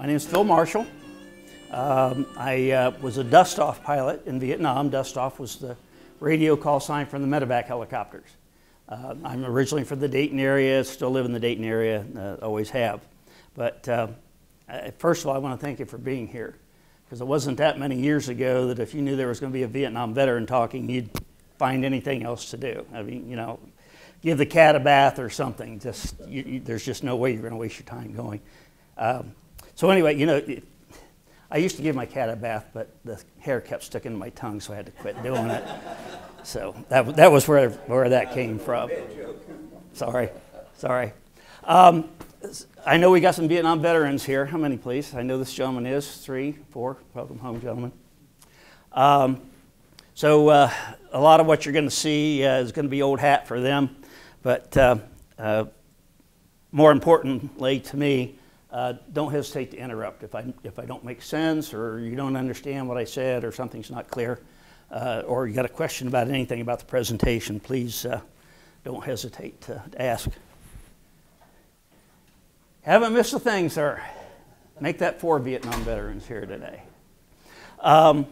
My name is Phil Marshall. Um, I uh, was a dust-off pilot in Vietnam. Dust-off was the radio call sign from the medevac helicopters. Uh, I'm originally from the Dayton area, still live in the Dayton area, uh, always have. But uh, first of all, I want to thank you for being here because it wasn't that many years ago that if you knew there was going to be a Vietnam veteran talking, you'd find anything else to do. I mean, you know, give the cat a bath or something. Just you, you, there's just no way you're going to waste your time going. Um, so anyway, you know, I used to give my cat a bath, but the hair kept sticking to my tongue, so I had to quit doing it. So that, that was where, where that came from. Sorry, sorry. Um, I know we got some Vietnam veterans here. How many, please? I know this gentleman is three, four. Welcome home, gentlemen. Um, so uh, a lot of what you're going to see uh, is going to be old hat for them, but uh, uh, more importantly to me, uh, don't hesitate to interrupt if I if I don't make sense or you don't understand what I said or something's not clear, uh, or you got a question about anything about the presentation. Please don't hesitate to ask. Haven't missed a thing, sir. Make that four Vietnam veterans here today. Um,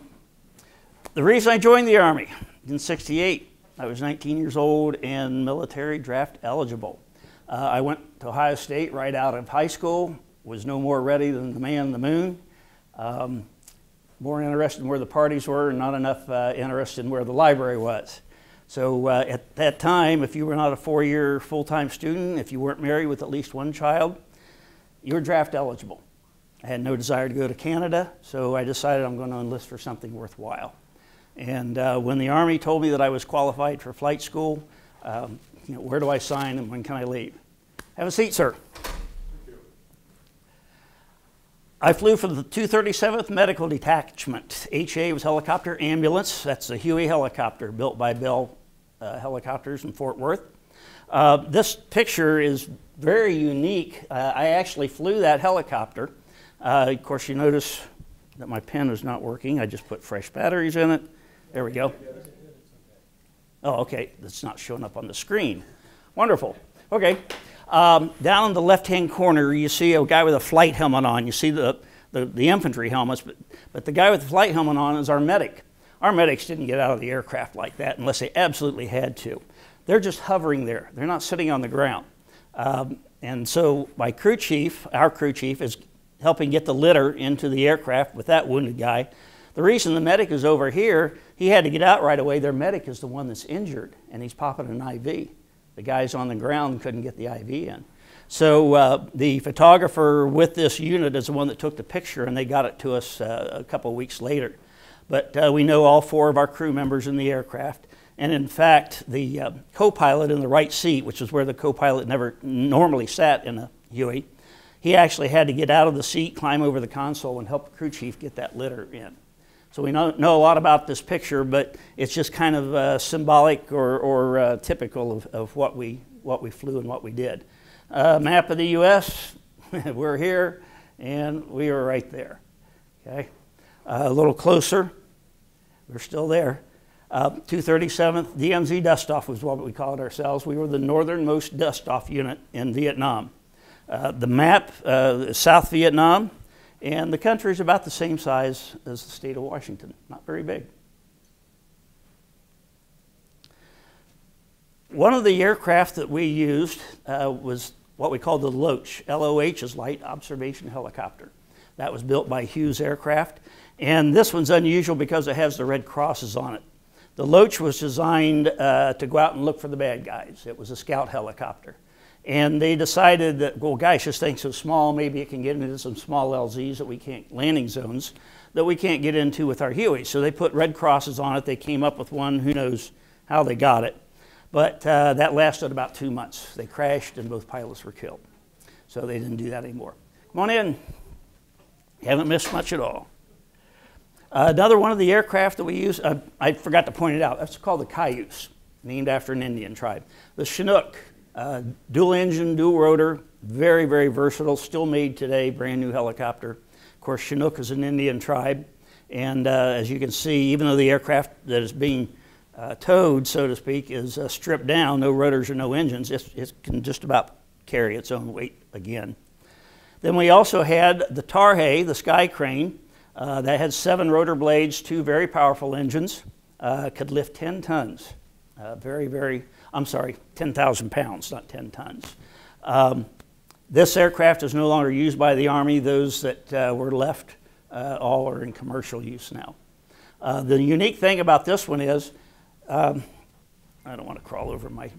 the reason I joined the Army in 68, I was 19 years old and military draft eligible. Uh, I went to Ohio State right out of high school, was no more ready than the man in the moon. Um, more interested in where the parties were and not enough uh, interested in where the library was. So uh, at that time, if you were not a four year full time student, if you weren't married with at least one child, you were draft eligible. I had no desire to go to Canada, so I decided I'm going to enlist for something worthwhile. And uh, when the Army told me that I was qualified for flight school, um, you know, where do I sign and when can I leave? Have a seat, sir. I flew for the 237th Medical Detachment. HA was helicopter ambulance. That's the Huey helicopter built by Bell uh, Helicopters in Fort Worth. Uh, this picture is very unique. Uh, I actually flew that helicopter. Uh, of course, you notice that my pen is not working. I just put fresh batteries in it. There we go. Oh, okay. That's not showing up on the screen. Wonderful. Okay. Um, down in the left hand corner, you see a guy with a flight helmet on. You see the, the, the infantry helmets, but, but the guy with the flight helmet on is our medic. Our medics didn't get out of the aircraft like that unless they absolutely had to. They're just hovering there, they're not sitting on the ground. Um, and so my crew chief, our crew chief, is helping get the litter into the aircraft with that wounded guy. The reason the medic is over here, he had to get out right away. Their medic is the one that's injured, and he's popping an IV. The guys on the ground couldn't get the IV in. So uh, the photographer with this unit is the one that took the picture, and they got it to us uh, a couple weeks later. But uh, we know all four of our crew members in the aircraft. And in fact, the uh, co pilot in the right seat, which is where the co pilot never normally sat in a Huey, he actually had to get out of the seat, climb over the console, and help the crew chief get that litter in. So we know, know a lot about this picture, but it's just kind of uh, symbolic or, or uh, typical of, of what, we, what we flew and what we did. Uh, map of the U.S., we're here, and we are right there. Okay, uh, a little closer, we're still there. Uh, 237th DMZ dust off was what we called ourselves. We were the northernmost dust off unit in Vietnam. Uh, the map, uh, South Vietnam, and the country is about the same size as the state of Washington, not very big. One of the aircraft that we used uh, was what we called the LOH. LOH is Light Observation Helicopter. That was built by Hughes Aircraft. And this one's unusual because it has the red crosses on it. The Loach was designed uh, to go out and look for the bad guys. It was a scout helicopter. And they decided that, well, gosh, this thing's so small, maybe it can get into some small LZs that we can't, landing zones, that we can't get into with our Huey. So they put red crosses on it. They came up with one, who knows how they got it. But uh, that lasted about two months. They crashed and both pilots were killed. So they didn't do that anymore. Come on in. You haven't missed much at all. Uh, another one of the aircraft that we use, uh, I forgot to point it out, that's called the Cayuse, named after an Indian tribe. The Chinook, uh, dual engine, dual rotor, very, very versatile, still made today, brand new helicopter. Of course, Chinook is an Indian tribe, and uh, as you can see, even though the aircraft that is being uh, towed, so to speak, is uh, stripped down, no rotors or no engines, it, it can just about carry its own weight again. Then we also had the Tarhe, the sky crane, uh, that had seven rotor blades, two very powerful engines, uh, could lift 10 tons. Uh, very, very, I'm sorry, 10,000 pounds, not 10 tons. Um, this aircraft is no longer used by the Army. Those that uh, were left uh, all are in commercial use now. Uh, the unique thing about this one is, um, I don't want to crawl over my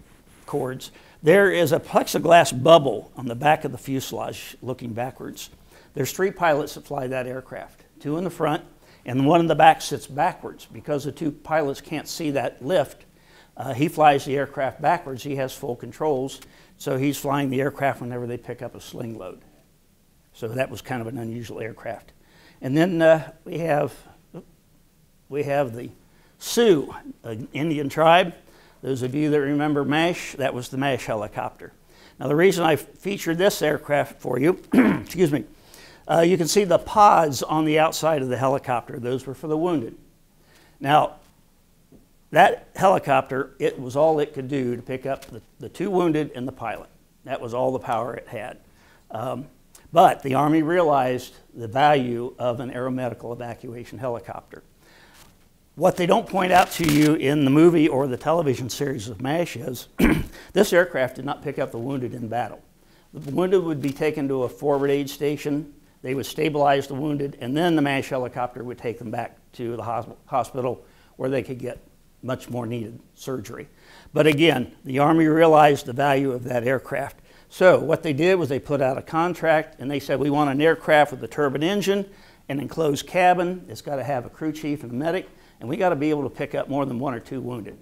cords. There is a plexiglass bubble on the back of the fuselage looking backwards. There's three pilots that fly that aircraft, two in the front, and one in the back sits backwards. Because the two pilots can't see that lift, uh, he flies the aircraft backwards. He has full controls, so he's flying the aircraft whenever they pick up a sling load. So that was kind of an unusual aircraft. And then uh, we have we have the Sioux, an Indian tribe. Those of you that remember MASH, that was the MASH helicopter. Now, the reason I featured this aircraft for you, excuse me, uh, you can see the pods on the outside of the helicopter. Those were for the wounded. Now, that helicopter, it was all it could do to pick up the, the two wounded and the pilot. That was all the power it had. Um, but the Army realized the value of an aeromedical evacuation helicopter. What they don't point out to you in the movie or the television series of MASH is this aircraft did not pick up the wounded in battle. The wounded would be taken to a forward aid station, they would stabilize the wounded, and then the MASH helicopter would take them back to the hospital where they could get much more needed surgery. But again, the Army realized the value of that aircraft. So what they did was they put out a contract and they said, we want an aircraft with a turbine engine, an enclosed cabin, it's got to have a crew chief and a medic, and we got to be able to pick up more than one or two wounded.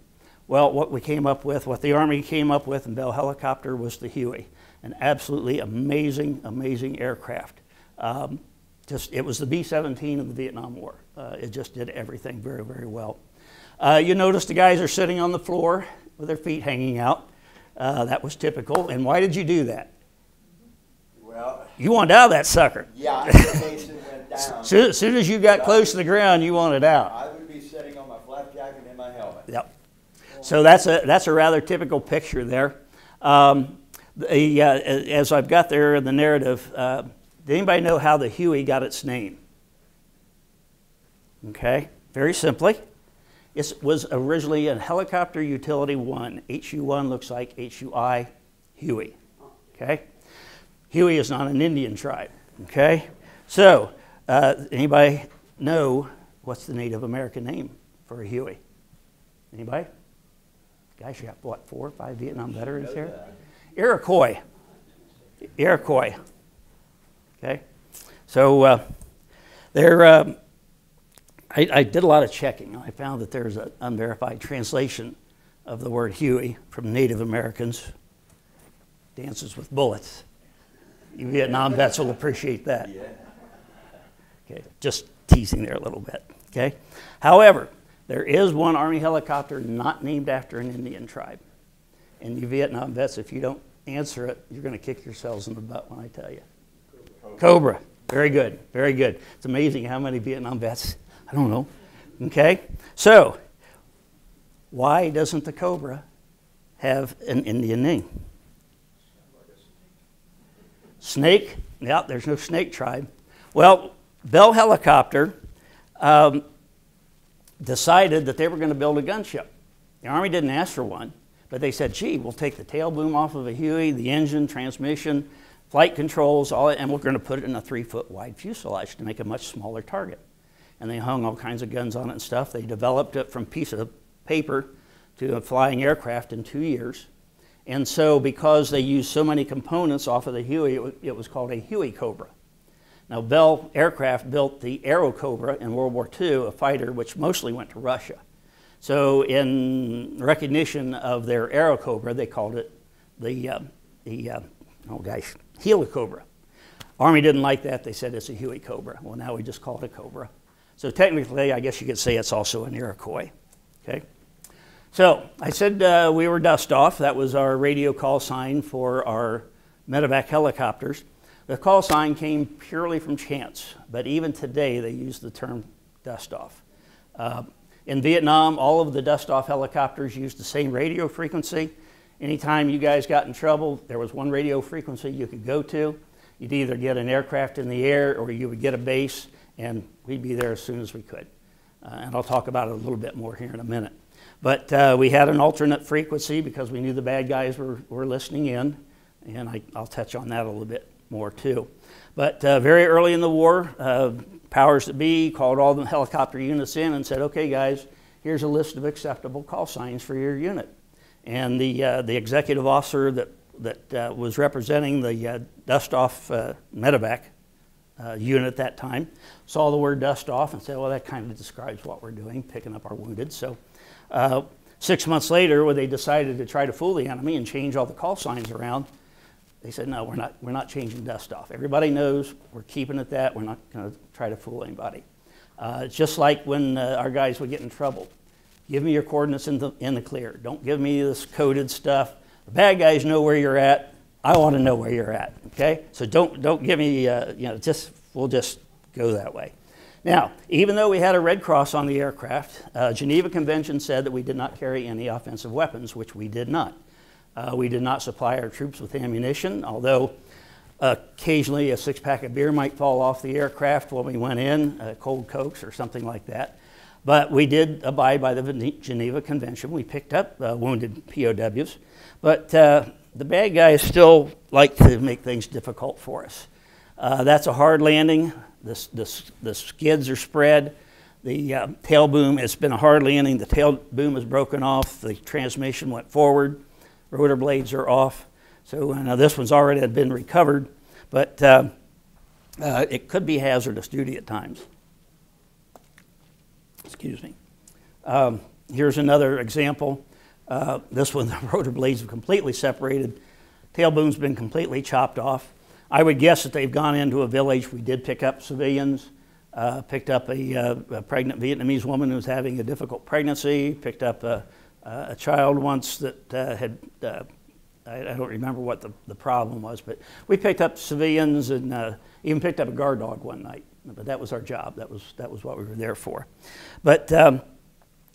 Well, what we came up with, what the Army came up with in Bell Helicopter was the Huey, an absolutely amazing, amazing aircraft. Um, just, it was the B-17 of the Vietnam War. Uh, it just did everything very, very well. Uh, you notice the guys are sitting on the floor with their feet hanging out. Uh, that was typical. And why did you do that? Well, you wanted out of that sucker. Yeah, went down. Soon, soon as you got close to the ground, you wanted out. I would be sitting on my flak jacket and my helmet. Yep. So that's a, that's a rather typical picture there. Um, the, uh, as I've got there in the narrative, uh, did anybody know how the Huey got its name? Okay, very simply. It was originally a helicopter utility one. HU1 looks like HUI, Huey. Okay? Huey is not an Indian tribe. Okay? So, uh, anybody know what's the Native American name for a Huey? Anybody? Guys, you got what, four or five Vietnam veterans here? Iroquois. Iroquois. Okay? So uh, there, uh, I, I, did a lot of checking. I found that there's an unverified translation of the word Huey from Native Americans. Dances with bullets. You Vietnam vets will appreciate that. Okay, just teasing there a little bit. Okay? However, there is one Army helicopter not named after an Indian tribe. And you Vietnam vets, if you don't answer it, you're going to kick yourselves in the butt when I tell you. Cobra. Cobra. Very good. Very good. It's amazing how many Vietnam vets, I don't know. Okay? So, why doesn't the Cobra have an Indian name? Snake? Yeah, there's no snake tribe. Well, Bell Helicopter um, decided that they were going to build a gunship. The Army didn't ask for one, but they said, gee, we'll take the tail boom off of a Huey, the engine, transmission, flight controls, all that, and we're going to put it in a three foot wide fuselage to make a much smaller target. And they hung all kinds of guns on it and stuff. They developed it from piece of paper to a flying aircraft in two years. And so, because they used so many components off of the Huey, it was called a Huey Cobra. Now, Bell Aircraft built the Airacobra in World War II, a fighter which mostly went to Russia. So, in recognition of their Airacobra, they called it the, uh, the uh, oh gosh, Helicobra. Army didn't like that. They said it's a Huey Cobra. Well, now we just call it a Cobra. So, technically, I guess you could say it's also an Iroquois. Okay? So, I said uh, we were dust off. That was our radio call sign for our medevac helicopters. The call sign came purely from chance, but even today they use the term dust off. Uh, in Vietnam, all of the dust off helicopters used the same radio frequency. Anytime you guys got in trouble, there was one radio frequency you could go to. You'd either get an aircraft in the air or you would get a base, and we'd be there as soon as we could. Uh, and I'll talk about it a little bit more here in a minute. But uh, we had an alternate frequency because we knew the bad guys were, were listening in, and I, will touch on that a little bit more too. But uh, very early in the war, uh, powers that be called all the helicopter units in and said, okay, guys, here's a list of acceptable call signs for your unit. And the, uh, the executive officer that, that uh, was representing the dust off medevac unit at that time saw the word dust off and said, well, that kind of describes what we're doing, picking up our wounded. So uh, six months later, when they decided to try to fool the enemy and change all the call signs around, they said, no, we're not, we're not changing dust off. Everybody knows we're keeping it that. We're not going to try to fool anybody. Uh, it's just like when uh, our guys would get in trouble. Give me your coordinates in the, in the clear. Don't give me this coded stuff. The bad guys know where you're at. I want to know where you're at. Okay? So don't, don't give me, uh, you know, just, we'll just go that way. Now, even though we had a Red Cross on the aircraft, uh, Geneva Convention said that we did not carry any offensive weapons, which we did not. Uh, we did not supply our troops with ammunition, although occasionally a six pack of beer might fall off the aircraft when we went in, uh, cold cokes or something like that. But we did abide by the Geneva Convention. We picked up uh, wounded POWs. But uh, the bad guys still like to make things difficult for us. Uh, that's a hard landing. The, the, the skids are spread. The uh, tail boom, it's been a hard landing. The tail boom is broken off. The transmission went forward. Rotor blades are off. So now this one's already been recovered, but uh, uh, it could be hazardous duty at times. Excuse me. Um, here's another example. Uh, this one, the rotor blades have completely separated. Tail boom's been completely chopped off. I would guess that they've gone into a village. We did pick up civilians, uh, picked up a, uh, a, pregnant Vietnamese woman who was having a difficult pregnancy, picked up a, a child once that uh, had, uh, I, I, don't remember what the, the problem was, but we picked up civilians and uh, even picked up a guard dog one night. But that was our job. That was, that was what we were there for. But um,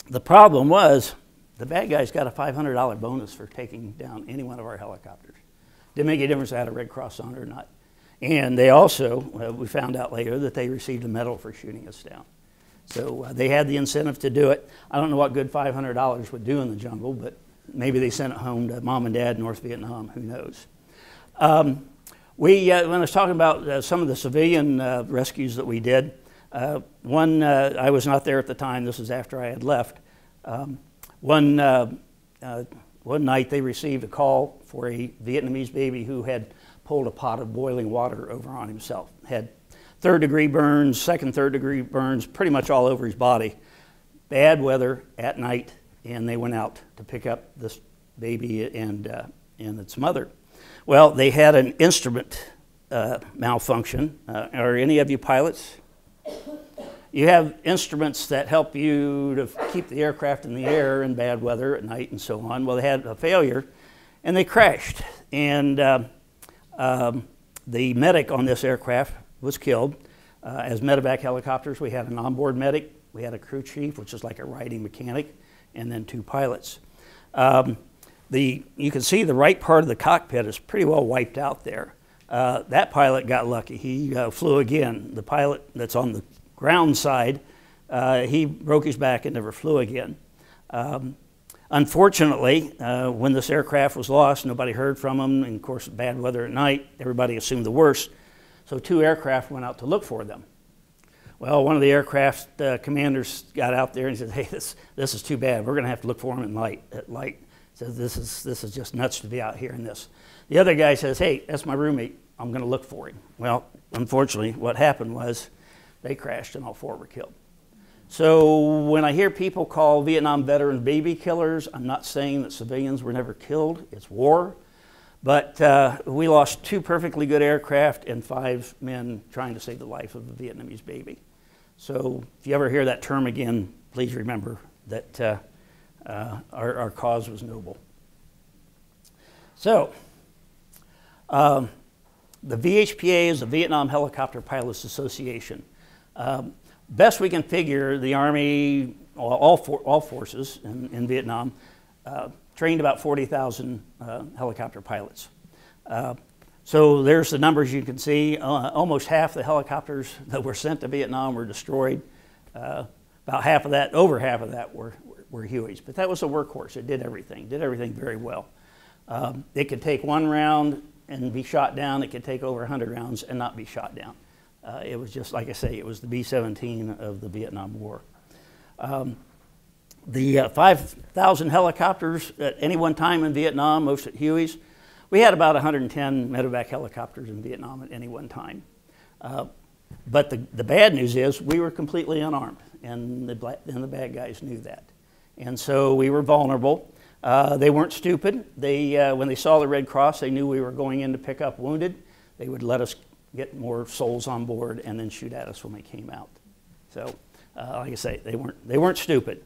the problem was the bad guys got a $500 bonus for taking down any one of our helicopters. Didn't make a difference if I had a Red Cross on it or not. And they also, uh, we found out later, that they received a medal for shooting us down. So uh, they had the incentive to do it. I don't know what good $500 would do in the jungle, but maybe they sent it home to mom and dad in North Vietnam. Who knows? Um, we, uh, when I was talking about uh, some of the civilian uh, rescues that we did, one, I was not there at the time, this was after I had left. Um, one one night they received a call for a Vietnamese baby who had pulled a pot of boiling water over on himself. Had third degree burns, second, third degree burns, pretty much all over his body. Bad weather at night, and they went out to pick up this baby and, uh, and its mother. Well, they had an instrument uh, malfunction. Uh, are any of you pilots? You have instruments that help you to keep the aircraft in the air in bad weather at night and so on. Well, they had a failure and they crashed. And uh, um, the medic on this aircraft was killed. Uh, as medevac helicopters, we had an onboard medic, we had a crew chief, which is like a riding mechanic, and then two pilots. Um, the, you can see the right part of the cockpit is pretty well wiped out there. Uh, that pilot got lucky. He uh, flew again. The pilot that's on the ground side, uh, he broke his back and never flew again. Um, unfortunately, uh, when this aircraft was lost, nobody heard from him. And of course, bad weather at night, everybody assumed the worst. So two aircraft went out to look for them. Well, one of the aircraft uh, commanders got out there and said, "Hey, this this is too bad. We're going to have to look for him at light." At light, says this is this is just nuts to be out here in this. The other guy says, "Hey, that's my roommate. I'm going to look for him." Well, unfortunately, what happened was they crashed and all four were killed. So when I hear people call Vietnam veterans baby killers, I'm not saying that civilians were never killed. It's war. But uh, we lost two perfectly good aircraft and five men trying to save the life of a Vietnamese baby. So if you ever hear that term again, please remember that uh, uh, our, our, cause was noble. So, um, the VHPA is the Vietnam Helicopter Pilots Association. Um, best we can figure, the Army, all, for, all forces in, in Vietnam, uh, trained about 40,000 uh, helicopter pilots. Uh, so there's the numbers you can see. Uh, almost half the helicopters that were sent to Vietnam were destroyed. Uh, about half of that, over half of that, were, were Hueys. But that was a workhorse. It did everything, did everything very well. Um, it could take one round and be shot down. It could take over 100 rounds and not be shot down. Uh, it was just, like I say, it was the B 17 of the Vietnam War. Um, the uh, 5,000 helicopters at any one time in Vietnam, most at Huey's, we had about 110 medevac helicopters in Vietnam at any one time. Uh, but the, the bad news is we were completely unarmed, and the, black, and the bad guys knew that. And so we were vulnerable. Uh, they weren't stupid. They, uh, when they saw the Red Cross, they knew we were going in to pick up wounded. They would let us get more souls on board and then shoot at us when they came out. So, uh, like I say, they weren't, they weren't stupid.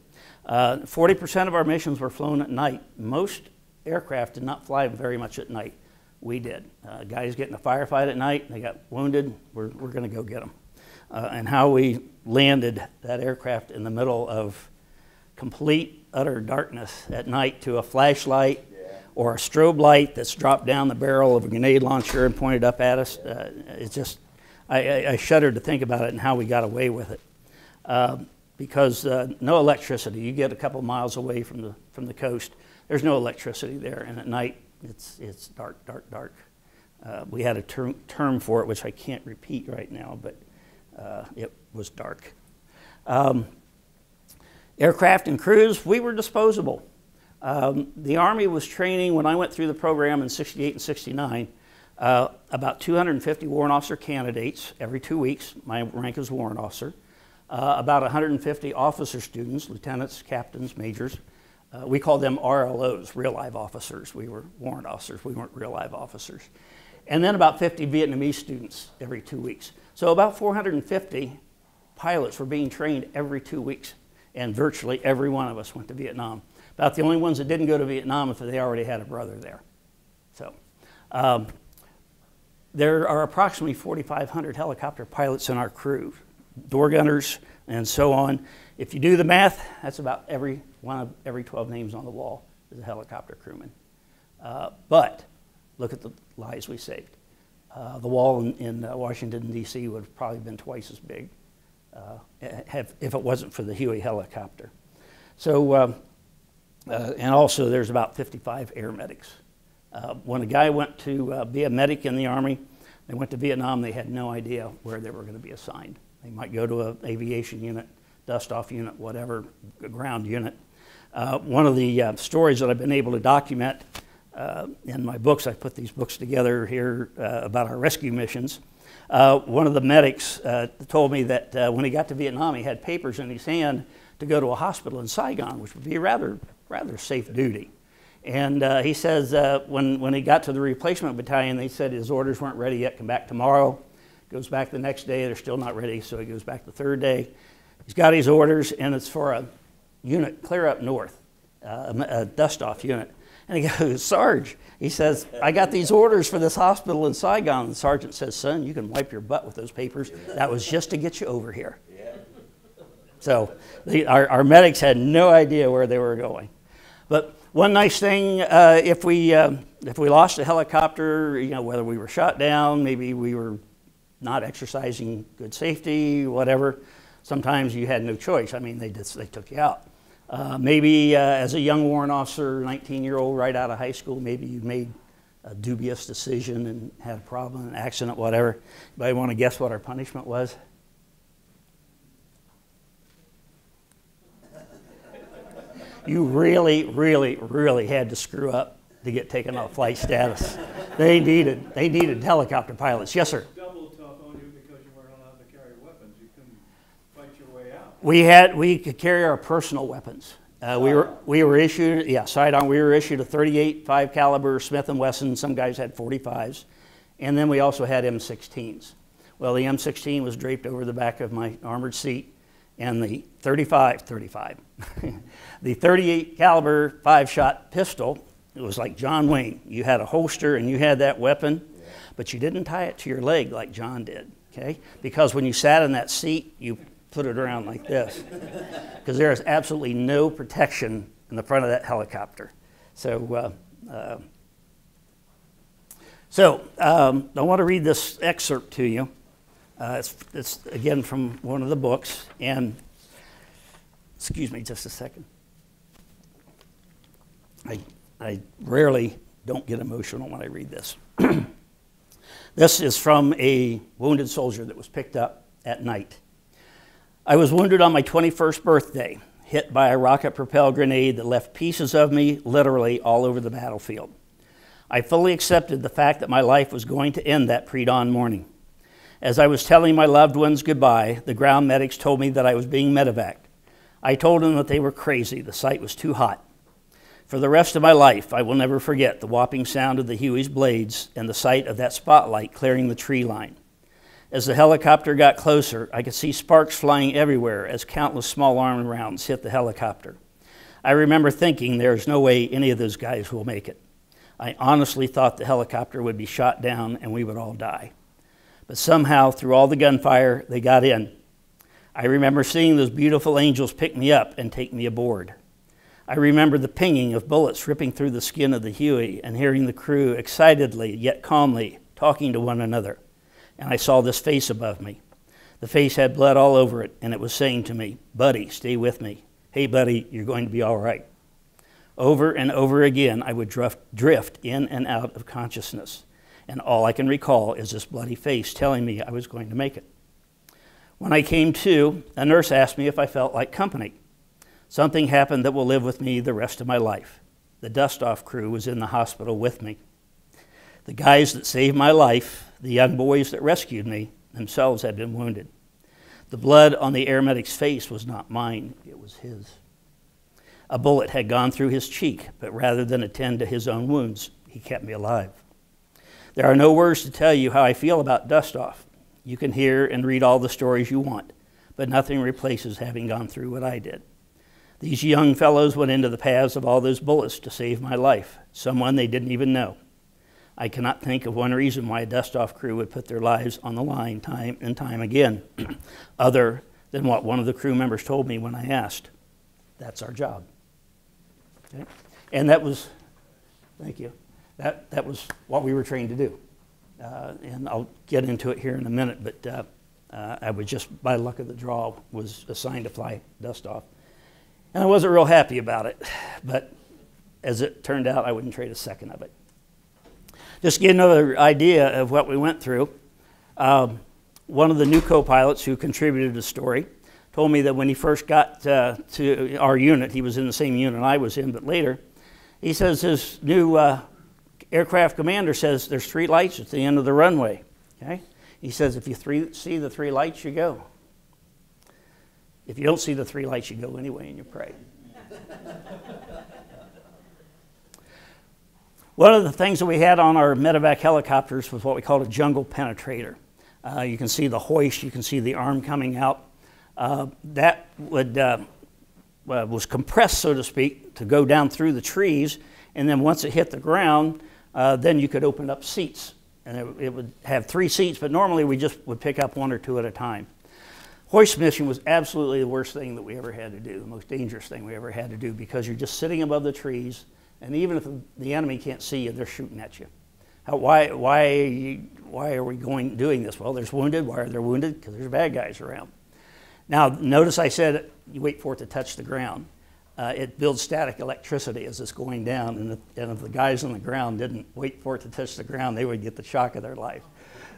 40% uh, of our missions were flown at night. Most aircraft did not fly very much at night. We did. Uh, guys getting a firefight at night, they got wounded, we're, we're going to go get them. Uh, and how we landed that aircraft in the middle of complete, utter darkness at night to a flashlight or a strobe light that's dropped down the barrel of a grenade launcher and pointed up at us. Uh, it's just, I, I, I, shudder to think about it and how we got away with it. Uh, because uh, no electricity. You get a couple miles away from the, from the coast, there's no electricity there. And at night, it's, it's dark, dark, dark. Uh, we had a ter- term for it, which I can't repeat right now, but uh, it was dark. Um, aircraft and crews, we were disposable. Um, the Army was training, when I went through the program in 68 and 69, uh, about 250 warrant officer candidates every two weeks. My rank is warrant officer. Uh, about 150 officer students, lieutenants, captains, majors. Uh, we called them RLOs, real live officers. We were warrant officers, we weren't real live officers. And then about 50 Vietnamese students every two weeks. So about 450 pilots were being trained every two weeks, and virtually every one of us went to Vietnam. About the only ones that didn't go to Vietnam if they already had a brother there. So um, there are approximately 4,500 helicopter pilots in our crew, door gunners, and so on. If you do the math, that's about every one of every 12 names on the wall is a helicopter crewman. Uh, but look at the lives we saved. Uh, the wall in, in uh, Washington, D.C. would have probably been twice as big uh, if it wasn't for the Huey helicopter. So um, uh, and also, there's about 55 air medics. Uh, when a guy went to uh, be a medic in the Army, they went to Vietnam, they had no idea where they were going to be assigned. They might go to an aviation unit, dust off unit, whatever, ground unit. Uh, one of the uh, stories that I've been able to document uh, in my books, I put these books together here about our rescue missions. one of the medics told me that when he got to Vietnam, he had papers in his hand to go to a hospital in Saigon, which would be rather rather safe duty. And uh, he says uh, when, when he got to the replacement battalion, they said his orders weren't ready yet, come back tomorrow. Goes back the next day, they're still not ready, so he goes back the third day. He's got his orders, and it's for a unit clear up north, uh, a, a dust off unit. And he goes, Sarge, he says, I got these orders for this hospital in Saigon. And the sergeant says, Son, you can wipe your butt with those papers. That was just to get you over here. Yeah. So the, our, our medics had no idea where they were going. But one nice thing, uh, if we uh, if we lost a helicopter, you know, whether we were shot down, maybe we were not exercising good safety, whatever. Sometimes you had no choice. I mean, they just they took you out. Uh, maybe uh, as a young warrant officer, 19 year old, right out of high school, maybe you made a dubious decision and had a problem, an accident, whatever. Anybody want to guess what our punishment was? You really, really, really had to screw up to get taken off flight status. They needed, they needed helicopter pilots. Yes, sir. Double tough on you because you weren't allowed to carry weapons. You couldn't fight your way out. We had, we could carry our personal weapons. Uh, we were, we were issued, yeah, sidearm. We were issued a 38 5 caliber Smith and Wesson. Some guys had 45s, and then we also had M16s. Well, the M16 was draped over the back of my armored seat, and the 35, 35, the 38 caliber five shot pistol, it was like John Wayne. You had a holster and you had that weapon, but you didn't tie it to your leg like John did, okay? Because when you sat in that seat, you put it around like this. Because there is absolutely no protection in the front of that helicopter. So, uh, uh, So um, I want to read this excerpt to you. Uh, it's, it's again from one of the books, and excuse me just a second. I, I rarely don't get emotional when I read this. this is from a wounded soldier that was picked up at night. I was wounded on my 21st birthday, hit by a rocket propelled grenade that left pieces of me literally all over the battlefield. I fully accepted the fact that my life was going to end that pre dawn morning. As I was telling my loved ones goodbye, the ground medics told me that I was being medevaced. I told them that they were crazy, the site was too hot. For the rest of my life, I will never forget the whopping sound of the Huey's blades and the sight of that spotlight clearing the tree line. As the helicopter got closer, I could see sparks flying everywhere as countless small arm rounds hit the helicopter. I remember thinking there's no way any of those guys will make it. I honestly thought the helicopter would be shot down and we would all die. But somehow, through all the gunfire, they got in. I remember seeing those beautiful angels pick me up and take me aboard. I remember the pinging of bullets ripping through the skin of the Huey and hearing the crew excitedly yet calmly talking to one another. And I saw this face above me. The face had blood all over it, and it was saying to me, Buddy, stay with me. Hey, buddy, you're going to be all right. Over and over again, I would drift in and out of consciousness, and all I can recall is this bloody face telling me I was going to make it. When I came to, a nurse asked me if I felt like company. Something happened that will live with me the rest of my life. The dust off crew was in the hospital with me. The guys that saved my life, the young boys that rescued me, themselves had been wounded. The blood on the air medic's face was not mine, it was his. A bullet had gone through his cheek, but rather than attend to his own wounds, he kept me alive. There are no words to tell you how I feel about dust off. You can hear and read all the stories you want, but nothing replaces having gone through what I did. These young fellows went into the paths of all those bullets to save my life, someone they didn't even know. I cannot think of one reason why a dust off crew would put their lives on the line time and time again, other than what one of the crew members told me when I asked. That's our job. Okay? And that was, thank you, that, that was what we were trained to do. Uh, and I'll get into it here in a minute, but uh, uh, I was just, by luck of the draw, was assigned to fly dust off. And I wasn't real happy about it, but as it turned out, I wouldn't trade a second of it. Just to get another idea of what we went through, um, one of the new co pilots who contributed the story told me that when he first got uh, to our unit, he was in the same unit I was in, but later, he says his new uh, aircraft commander says there's three lights at the end of the runway. Okay? He says if you three, see the three lights, you go. If you don't see the three lights, you go anyway and you pray. One of the things that we had on our medevac helicopters was what we called a jungle penetrator. Uh, you can see the hoist, you can see the arm coming out uh, that would, uh, was compressed, so to speak, to go down through the trees. And then once it hit the ground, uh, then you could open up seats. And it, it, would have three seats, but normally we just would pick up one or two at a time. Hoist mission was absolutely the worst thing that we ever had to do, the most dangerous thing we ever had to do, because you're just sitting above the trees, and even if the enemy can't see you, they're shooting at you. How, why, why, why are we going doing this? Well, there's wounded. Why are there wounded? Because there's bad guys around. Now, notice I said you wait for it to touch the ground. Uh, it builds static electricity as it's going down, and, the, and, if the guys on the ground didn't wait for it to touch the ground, they would get the shock of their life.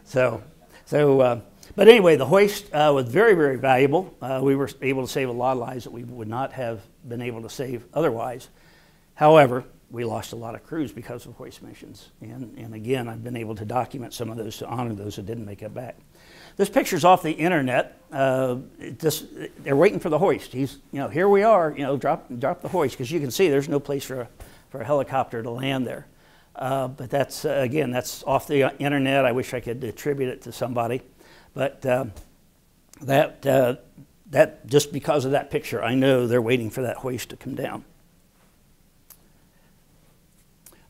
So, so uh, but anyway, the hoist uh, was very, very valuable. Uh, we were able to save a lot of lives that we would not have been able to save otherwise. However, we lost a lot of crews because of hoist missions. And, and again, I've been able to document some of those to honor those that didn't make it back. This picture's off the internet. Uh, this, they're waiting for the hoist. He's, you know, here we are, you know, drop, drop the hoist, because you can see there's no place for a, for a helicopter to land there. Uh, but that's, uh, again, that's off the internet. I wish I could attribute it to somebody. But um, that, uh, that, just because of that picture, I know they're waiting for that hoist to come down.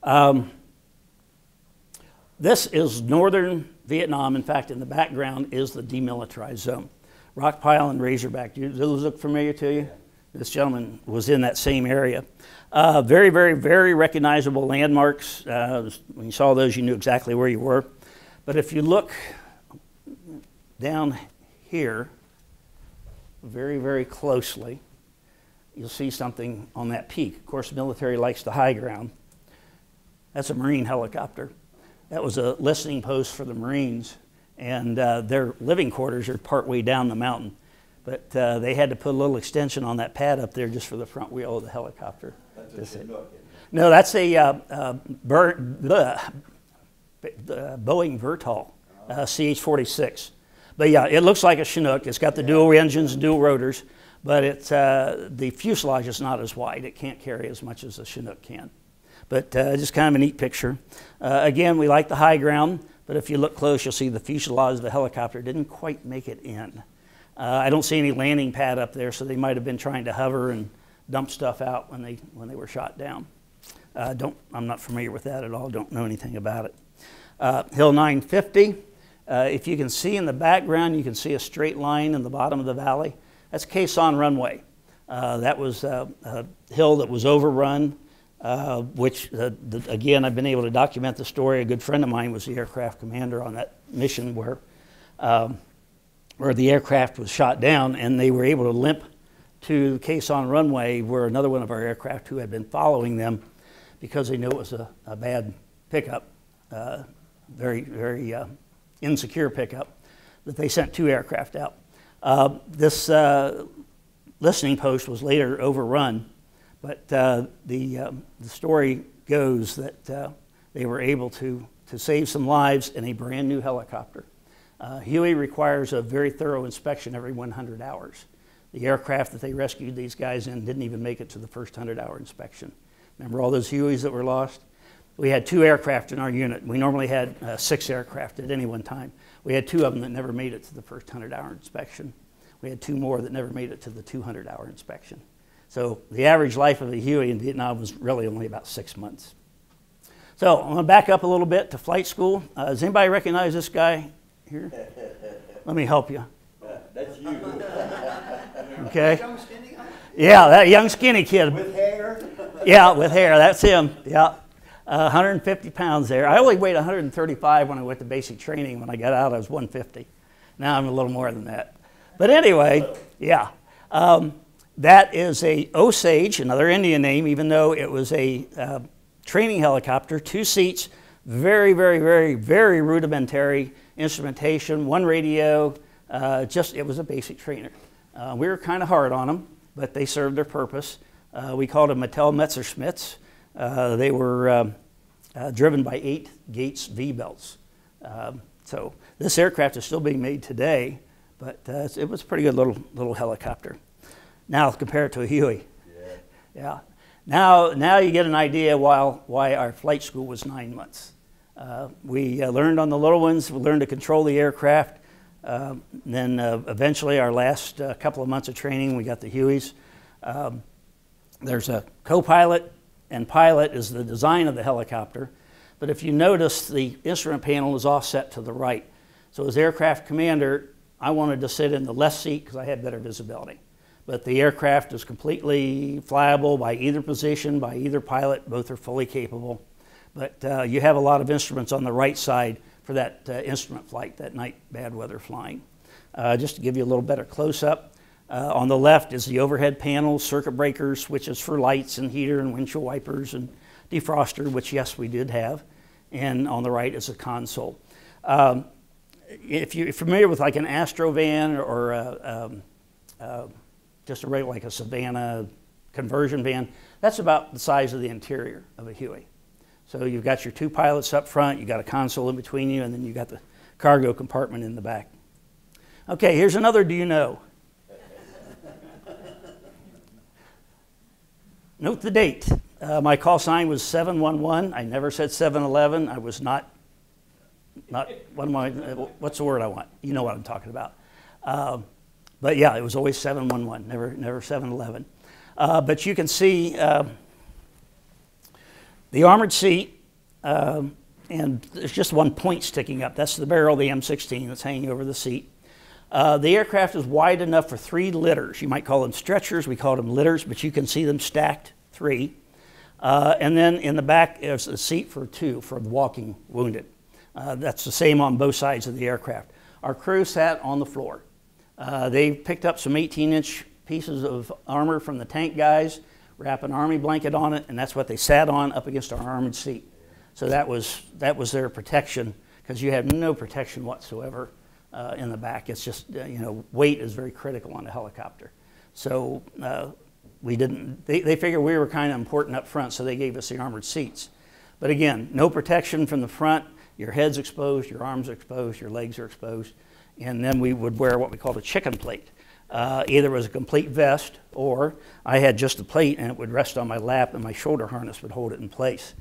Um, this is northern Vietnam. In fact, in the background is the demilitarized zone. Rockpile and Razorback. Do those look familiar to you? This gentleman was in that same area. Uh, very, very, very recognizable landmarks. Uh, when you saw those, you knew exactly where you were. But if you look down here very, very closely, you'll see something on that peak. Of course, the military likes the high ground. That's a Marine helicopter. That was a listening post for the Marines, and uh, their living quarters are partway down the mountain. But uh, they had to put a little extension on that pad up there just for the front wheel of the helicopter. That's That's a it. Chinook. No, that's a uh, uh, Bur- bleh, uh, Boeing Vertol uh, CH-46. But yeah, it looks like a Chinook. It's got the dual engines and dual rotors, but it's, uh, the fuselage is not as wide. It can't carry as much as a Chinook can. But uh, just kind of a neat picture. Uh, again, we like the high ground, but if you look close, you'll see the fuselage of the helicopter didn't quite make it in. Uh, I don't see any landing pad up there, so they might have been trying to hover and dump stuff out when they, when they were shot down. Uh, don't, I'm not familiar with that at all, don't know anything about it. Uh, Hill 950, uh, if you can see in the background, you can see a straight line in the bottom of the valley. That's Khe Sanh Runway. Uh, that was uh, a hill that was overrun, uh, which, uh, the, again, I've been able to document the story. A good friend of mine was the aircraft commander on that mission where, um, where the aircraft was shot down, and they were able to limp to the Khe Sanh Runway, where another one of our aircraft who had been following them because they knew it was a, a bad pickup, uh, very, very uh, insecure pickup, that they sent two aircraft out. Uh, this listening post was later overrun, but uh, the, um, the story goes that uh, they were able to, to save some lives in a brand new helicopter. Uh, Huey requires a very thorough inspection every 100 hours. The aircraft that they rescued these guys in didn't even make it to the first 100 hour inspection. Remember all those Hueys that were lost? We had two aircraft in our unit. We normally had uh, six aircraft at any one time. We had two of them that never made it to the first 100 hour inspection. We had two more that never made it to the 200 hour inspection. So the average life of a Huey in Vietnam was really only about six months. So I'm going to back up a little bit to flight school. Uh, does anybody recognize this guy here? Let me help you. That's you. Okay. Young skinny guy? Yeah, that young skinny kid. With hair? Yeah, with hair. That's him. Yeah. Uh, 150 pounds there. I only weighed 135 when I went to basic training. When I got out, I was 150. Now I'm a little more than that. But anyway, yeah. Um, that is a Osage, another Indian name, even though it was a uh, training helicopter, two seats, very, very, very, very rudimentary instrumentation, one radio. Uh, just it was a basic trainer. Uh, we were kind of hard on them, but they served their purpose. Uh, we called them Mattel Messerschmitts. Uh, they were uh, driven by eight Gates V belts. Um, so this aircraft is still being made today, but it was a pretty good little little helicopter. Now compare it to a Huey. Yeah. Yeah. Now, now you get an idea why, why our flight school was nine months. Uh, we uh, learned on the little ones, we learned to control the aircraft. Um, then uh, eventually, our last uh, couple of months of training, we got the Hueys. Um, there's a co pilot, and pilot is the design of the helicopter. But if you notice, the instrument panel is offset to the right. So, as aircraft commander, I wanted to sit in the left seat because I had better visibility. But the aircraft is completely flyable by either position, by either pilot. Both are fully capable. But uh, you have a lot of instruments on the right side for that uh, instrument flight, that night bad weather flying. Uh, just to give you a little better close up, uh, on the left is the overhead panel, circuit breakers, switches for lights and heater and windshield wipers and defroster, which yes, we did have. And on the right is a console. Um, if you're familiar with like an Astrovan or a, um, uh, just a regular like a Savana conversion van, that's about the size of the interior of a Huey. So you've got your two pilots up front, you've got a console in between you, and then you've got the cargo compartment in the back. Okay, here's another do you know? Note the date. Uh, my call sign was 711. I never said 711. I was not, not, what am I, what's the word I want? You know what I'm talking about. Um, but yeah, it was always 711, never, never 711. Uh, but you can see uh, the armored seat, um, and there's just one point sticking up. That's the barrel of the M16 that's hanging over the seat. Uh, the aircraft is wide enough for three litters. You might call them stretchers, we call them litters, but you can see them stacked three. Uh, and then in the back, there's a seat for two for the walking wounded. Uh, that's the same on both sides of the aircraft. Our crew sat on the floor. Uh, they picked up some 18 inch pieces of armor from the tank guys, wrap an army blanket on it, and that's what they sat on up against our armored seat. So that was, that was their protection because you have no protection whatsoever uh, in the back. It's just, uh, you know, weight is very critical on a helicopter. So uh, we didn't, they, they figured we were kind of important up front, so they gave us the armored seats. But again, no protection from the front. Your head's exposed, your arms are exposed, your legs are exposed. And then we would wear what we called a chicken plate. Uh, either it was a complete vest or I had just a plate and it would rest on my lap and my shoulder harness would hold it in place.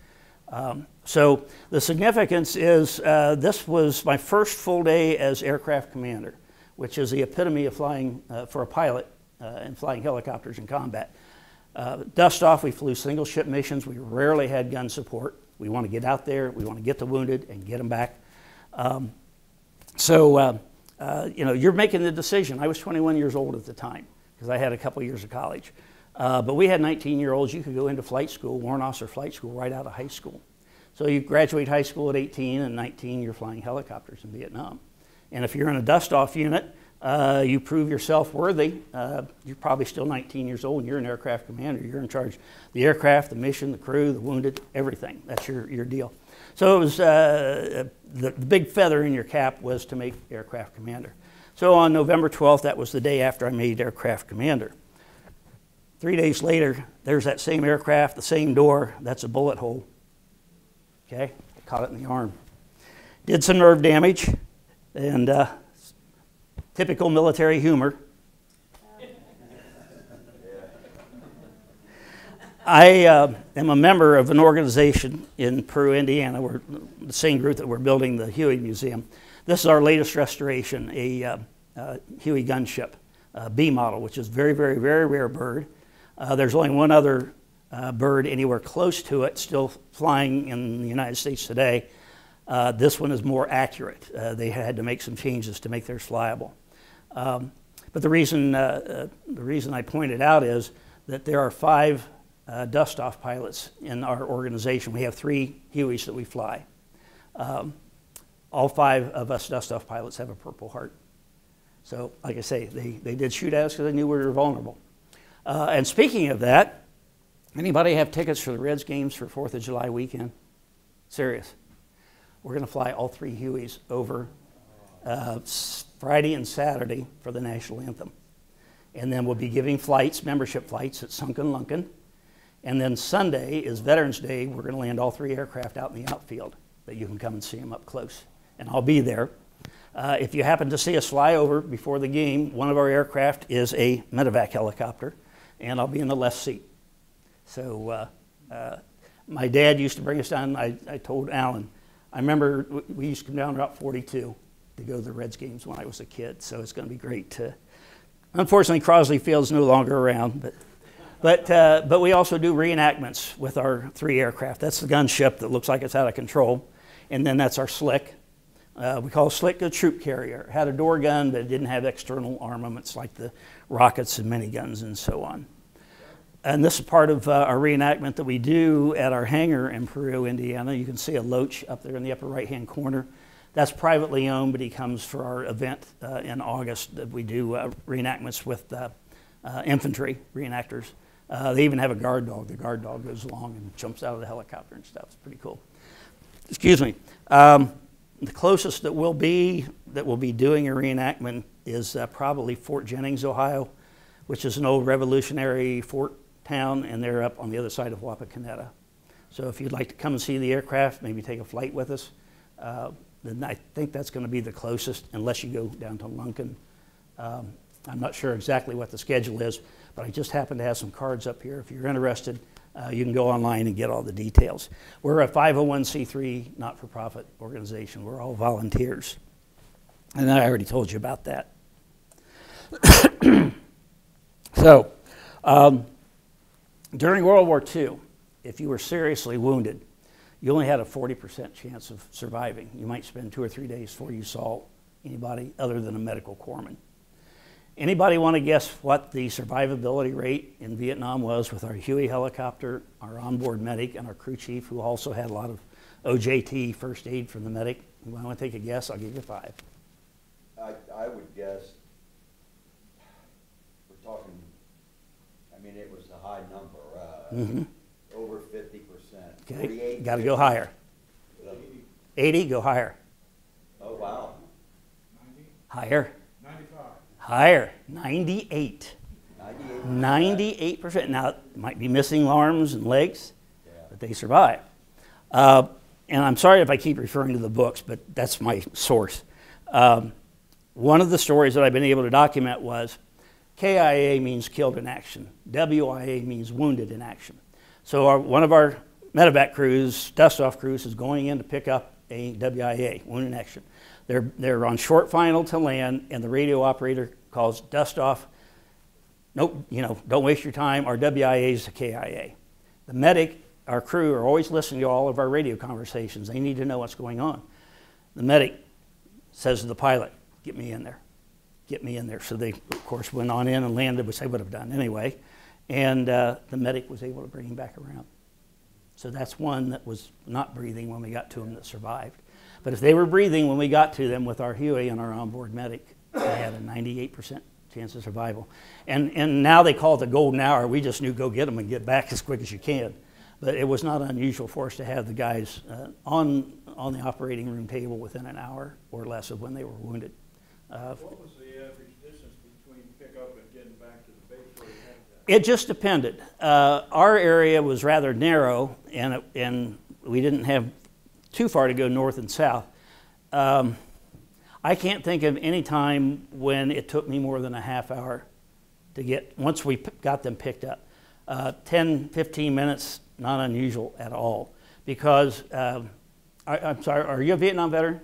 Um, so the significance is uh, this was my first full day as aircraft commander, which is the epitome of flying uh, for a pilot uh, and flying helicopters in combat. Uh, dust off, we flew single ship missions. We rarely had gun support. We want to get out there, we want to get the wounded and get them back. Um, so, uh, you know, you're making the decision. I was 21 years old at the time because I had a couple years of college. Uh, but we had 19 year olds. You could go into flight school, warrant officer flight school, right out of high school. So you graduate high school at 18, and 19 you're flying helicopters in Vietnam. And if you're in a dust off unit, uh, you prove yourself worthy. Uh, you're probably still 19 years old and you're an aircraft commander. You're in charge of the aircraft, the mission, the crew, the wounded, everything. That's your, your deal. So it was uh, the, the big feather in your cap was to make aircraft commander. So on November 12th, that was the day after I made aircraft commander. Three days later, there's that same aircraft, the same door. That's a bullet hole. Okay, I caught it in the arm. Did some nerve damage, and uh, typical military humor. I uh, am a member of an organization in Peru, Indiana. We're the same group that we're building the Huey Museum. This is our latest restoration, a uh, uh, Huey gunship, uh, B model, which is very, very, very rare bird. Uh, there's only one other uh, bird anywhere close to it still flying in the United States today. this one is more accurate. they had to make some changes to make theirs flyable. Um, but the reason, the reason I pointed out is that there are five uh, dust off pilots in our organization. We have three Hueys that we fly. Um, all five of us dust off pilots have a Purple Heart. So, like I say, they, they did shoot at us because they knew we were vulnerable. Uh, and speaking of that, anybody have tickets for the Reds games for 4th of July weekend? Serious. We're going to fly all three Hueys over uh, Friday and Saturday for the national anthem. And then we'll be giving flights, membership flights at Sunken Lunken. And then Sunday is Veterans Day. We're going to land all three aircraft out in the outfield that you can come and see them up close. And I'll be there. Uh, if you happen to see us fly over before the game, one of our aircraft is a medevac helicopter, and I'll be in the left seat. So uh, uh, my dad used to bring us down. I, I told Alan, I remember we used to come down Route 42 to go to the Reds games when I was a kid. So it's going to be great to. Unfortunately, Crosley Field's no longer around, but but uh, but we also do reenactments with our three aircraft. That's the gunship that looks like it's out of control, and then that's our slick. Uh, we call slick a troop carrier. It had a door gun, but it didn't have external armaments like the rockets and miniguns and so on. And this is part of uh, our reenactment that we do at our hangar in Peru, Indiana. You can see a loach up there in the upper right-hand corner. That's privately owned, but he comes for our event uh, in August that we do uh, reenactments with uh, uh infantry reenactors. Uh, they even have a guard dog. The guard dog goes along and jumps out of the helicopter and stuff. It's pretty cool. Excuse me. Um, the closest that we'll be that we'll be doing a reenactment is uh, probably Fort Jennings, Ohio, which is an old Revolutionary fort town, and they're up on the other side of Wapakoneta. So if you'd like to come and see the aircraft, maybe take a flight with us, uh, then I think that's going to be the closest, unless you go down to Lunken. Um, I'm not sure exactly what the schedule is, but I just happen to have some cards up here. If you're interested, uh, you can go online and get all the details. We're a 501c3 not for profit organization, we're all volunteers. And I already told you about that. so, um, during World War II, if you were seriously wounded, you only had a 40% chance of surviving. You might spend two or three days before you saw anybody other than a medical corpsman. Anybody want to guess what the survivability rate in Vietnam was with our Huey helicopter, our onboard medic, and our crew chief, who also had a lot of OJT first aid from the medic? You want to take a guess? I'll give you five. I, I would guess, we're talking, I mean, it was a high number, uh, Mhm. over fifty percent. Okay, got to go higher. 80, go higher. Oh, wow. 90? Higher. Higher. 98. Ninety-eight. 98%. Now, it might be missing arms and legs, Yeah. but they survive. Uh, and I'm sorry if I keep referring to the books, but that's my source. Um, one of the stories that I've been able to document was KIA means killed in action, WIA means wounded in action. So, our, one of our medevac crews, dust off crews, is going in to pick up a WIA, wounded in action. They're, they're on short final to land, and the radio operator calls dust off nope, you know, don't waste your time. Our WIA is the KIA. The medic, our crew, are always listening to all of our radio conversations. They need to know what's going on. The medic says to the pilot, Get me in there. Get me in there. So they, of course, went on in and landed, which they would have done anyway. And uh, the medic was able to bring him back around. So that's one that was not breathing when we got to him that survived. But if they were breathing when we got to them with our Huey and our onboard medic, they had a 98% chance of survival. And, and now they call it the golden hour. We just knew go get them and get back as quick as you can. But it was not unusual for us to have the guys uh, on, on the operating room table within an hour or less of when they were wounded. Uh, What was the average distance between pickup and getting back to the base where you had that? It just depended. Uh, our area was rather narrow, and, it, and we didn't have too far to go north and south. Um, I can't think of any time when it took me more than a half hour to get, once we p- got them picked up. Uh, 10, 15 minutes, not unusual at all. Because, um, I, I'm sorry, are you a Vietnam veteran?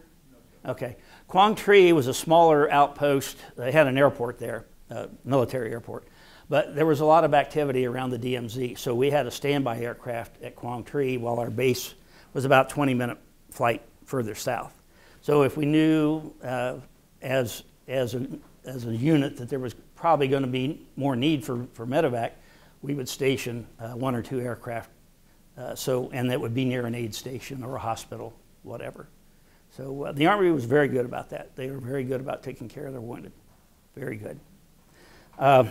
Okay. Quang Tri was a smaller outpost. They had an airport there, a military airport. But there was a lot of activity around the DMZ. So we had a standby aircraft at Quang Tri while our base was about 20 minute flight further south. So if we knew uh, as, as, a, as a unit that there was probably going to be more need for, for medevac, we would station uh, one or two aircraft. Uh, so, and that would be near an aid station or a hospital, whatever. So uh, the Army was very good about that. They were very good about taking care of their wounded. Very good. Um,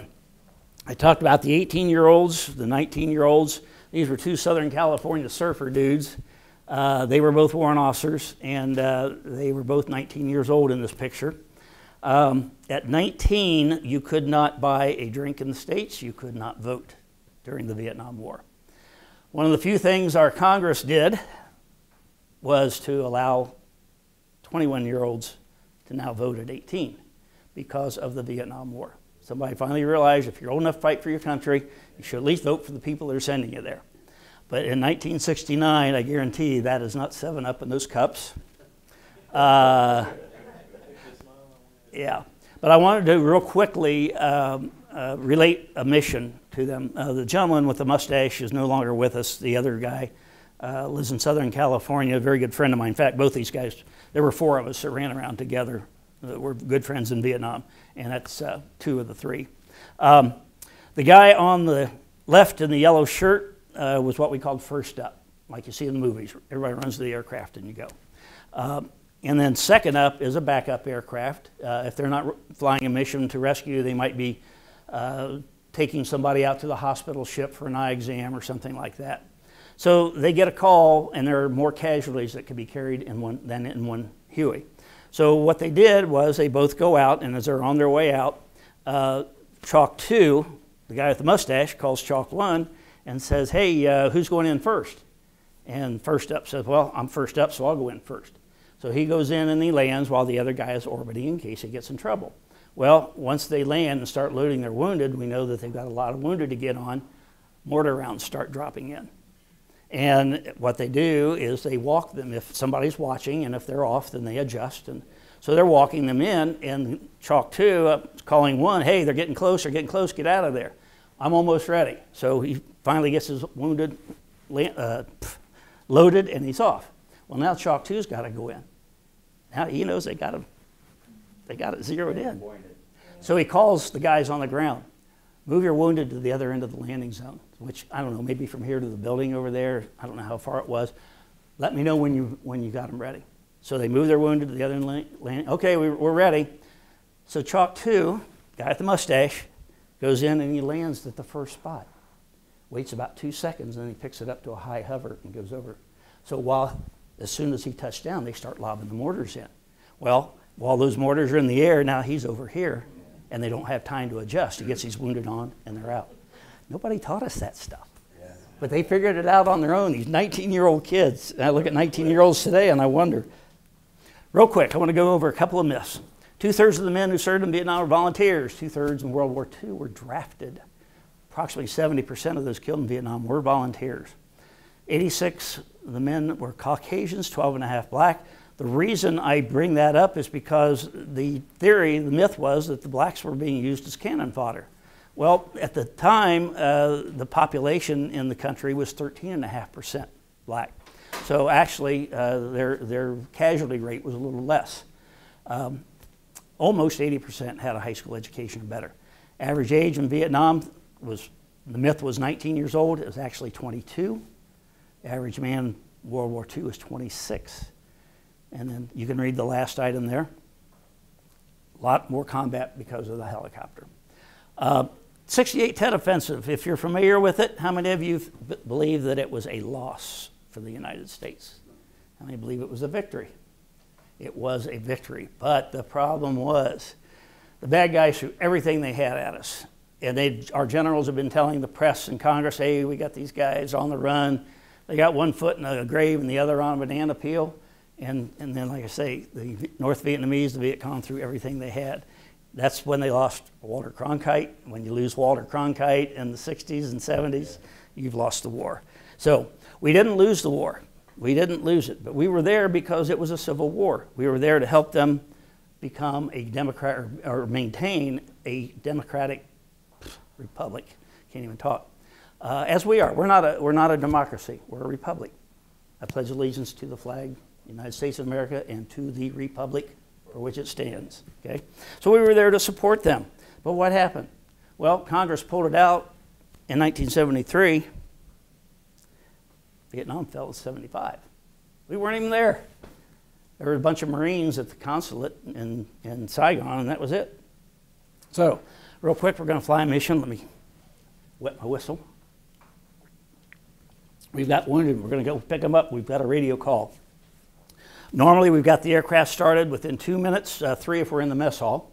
I talked about the 18 year olds, the 19 year olds. These were two Southern California surfer dudes. Uh, they were both warrant officers, and uh, they were both 19 years old in this picture. Um, at 19, you could not buy a drink in the States, you could not vote during the Vietnam War. One of the few things our Congress did was to allow 21 year olds to now vote at 18 because of the Vietnam War. Somebody finally realized if you're old enough to fight for your country, you should at least vote for the people that are sending you there. But in 1969, I guarantee that is not 7 Up in those cups. Uh, yeah. But I wanted to real quickly um, uh, relate a mission to them. Uh, the gentleman with the mustache is no longer with us. The other guy uh, lives in Southern California, a very good friend of mine. In fact, both these guys, there were four of us that ran around together. that were good friends in Vietnam, and that's uh, two of the three. Um, the guy on the left in the yellow shirt uh, was what we called first up, like you see in the movies. Everybody runs to the aircraft and you go. Um, and then second up is a backup aircraft. Uh, if they're not flying a mission to rescue, they might be uh, taking somebody out to the hospital ship for an eye exam or something like that. So they get a call, and there are more casualties that could be carried in one than in one Huey. So what they did was they both go out, and as they're on their way out, uh, Chalk Two, the guy with the mustache, calls Chalk One and says, "Hey, uh, who's going in first? And first up says, "Well, I'm first up, so I'll go in first. So he goes in and he lands while the other guy is orbiting in case he gets in trouble. Well, once they land and start loading their wounded, we know that they've got a lot of wounded to get on. Mortar rounds start dropping in. And what they do is they walk them. If somebody's watching and if they're off, then they adjust. And so they're walking them in, and Chalk 2 uh, calling one, hey, they're getting close, they're getting close, get out of there. I'm almost ready. So he finally gets his wounded uh, loaded and he's off. Well, now Chalk 2's got to go in. Now he knows they got to They got it zeroed in. So he calls the guys on the ground, move your wounded to the other end of the landing zone, which I don't know, maybe from here to the building over there. I don't know how far it was. Let me know when you when you got them ready. So they move their wounded to the other landing. Okay, we, we're ready. So chalk two, guy with the mustache, goes in and he lands at the first spot. Waits about two seconds and then he picks it up to a high hover and goes over. So while as soon as he touched down, they start lobbing the mortars in. Well, while those mortars are in the air, now he's over here, and they don't have time to adjust. He gets these wounded on, and they're out. Nobody taught us that stuff. But they figured it out on their own, these 19 year old kids. And I look at 19 year olds today and I wonder. Real quick, I want to go over a couple of myths. Two thirds of the men who served in Vietnam were volunteers, two thirds in World War II were drafted. Approximately 70% of those killed in Vietnam were volunteers. 86 of the men were Caucasians, 12 and a half black. The reason I bring that up is because the theory, the myth was that the blacks were being used as cannon fodder. Well, at the time, uh, the population in the country was 13.5% black. So actually, uh, their, their casualty rate was a little less. Um, almost 80% had a high school education or better. Average age in Vietnam was, the myth was 19 years old, it was actually 22. Average man World War II was 26. And then you can read the last item there. A lot more combat because of the helicopter. Uh, 68 Tet Offensive, if you're familiar with it, how many of you believe that it was a loss for the United States? How many believe it was a victory? It was a victory. But the problem was the bad guys threw everything they had at us. And they, our generals have been telling the press and Congress, hey, we got these guys on the run. They got one foot in a grave and the other on a banana peel. And, and then, like I say, the North Vietnamese, the Viet Cong threw everything they had. That's when they lost Walter Cronkite. When you lose Walter Cronkite in the 60s and 70s, you've lost the war. So we didn't lose the war. We didn't lose it, but we were there because it was a civil war. We were there to help them become a democrat or, or maintain a democratic republic. Can't even talk. Uh, as we are, we're not a we're not a democracy. We're a republic. I pledge allegiance to the flag, United States of America, and to the republic for which it stands. Okay, so we were there to support them. But what happened? Well, Congress pulled it out in 1973. Vietnam fell in 75. We weren't even there. There were a bunch of Marines at the consulate in, in Saigon, and that was it. So, real quick, we're going to fly a mission. Let me wet my whistle. We've got wounded. We're going to go pick them up. We've got a radio call. Normally, we've got the aircraft started within two minutes, uh, three if we're in the mess hall.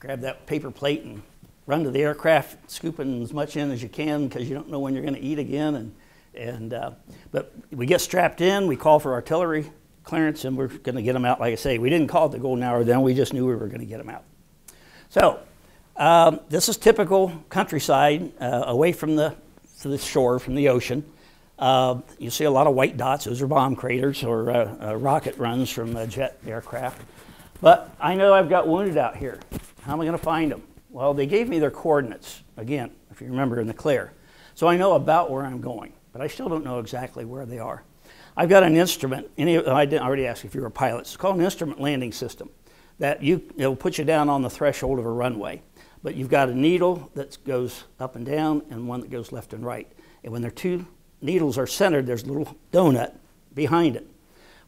Grab that paper plate and run to the aircraft, scooping as much in as you can because you don't know when you're going to eat again. And, and, uh, but we get strapped in, we call for artillery clearance, and we're going to get them out. Like I say, we didn't call it the golden hour then, we just knew we were going to get them out. So, um, this is typical countryside uh, away from the, the shore, from the ocean. Uh, you see a lot of white dots, those are bomb craters or uh, uh, rocket runs from jet aircraft. But I know I've got wounded out here. How am I going to find them? Well, they gave me their coordinates, again, if you remember in the clear. So I know about where I'm going, but I still don't know exactly where they are. I've got an instrument, any, oh, I didn't already ask if you were a pilot, it's called an instrument landing system that you, it'll put you down on the threshold of a runway. But you've got a needle that goes up and down and one that goes left and right. And when their two needles are centered, there's a little donut behind it.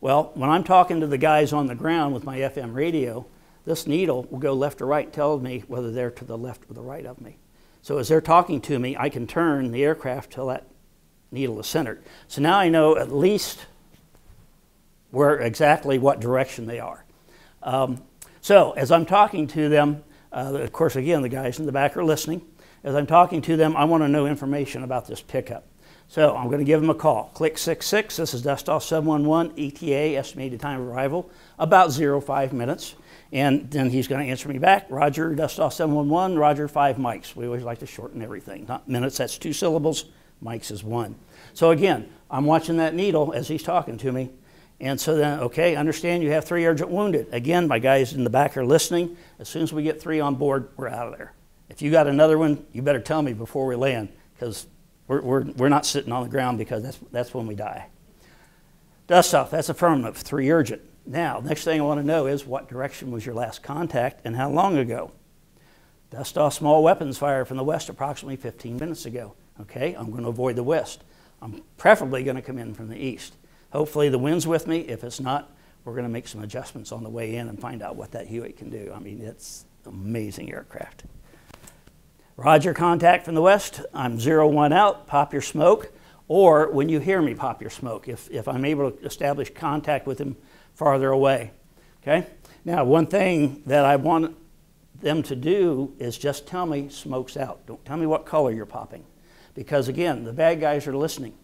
Well, when I'm talking to the guys on the ground with my FM radio, this needle will go left or right, tell me whether they're to the left or the right of me. So as they're talking to me, I can turn the aircraft till that needle is centered. So now I know at least where exactly what direction they are. Um, so as I'm talking to them, uh, of course, again, the guys in the back are listening. As I'm talking to them, I want to know information about this pickup. So I'm going to give them a call. Click 66. This is Dustoff 711 ETA, estimated time of arrival, about 05 minutes. And then he's going to answer me back Roger, Dustoff 711, Roger, five mics. We always like to shorten everything. Not minutes, that's two syllables, mics is one. So again, I'm watching that needle as he's talking to me. And so then, okay, understand you have three urgent wounded. Again, my guys in the back are listening. As soon as we get three on board, we're out of there. If you got another one, you better tell me before we land because we're, we're, we're not sitting on the ground because that's, that's when we die. Dust off, that's affirmative, three urgent. Now, next thing I want to know is what direction was your last contact and how long ago? Dust off small weapons fire from the west approximately 15 minutes ago. Okay, I'm going to avoid the west. I'm preferably going to come in from the east. Hopefully the wind's with me. If it's not, we're going to make some adjustments on the way in and find out what that Huey can do. I mean, it's amazing aircraft. Roger, contact from the west. I'm zero one out. Pop your smoke. Or when you hear me, pop your smoke. If, if I'm able to establish contact with him farther away. Okay? Now, one thing that I want them to do is just tell me smoke's out. Don't tell me what color you're popping. Because again, the bad guys are listening.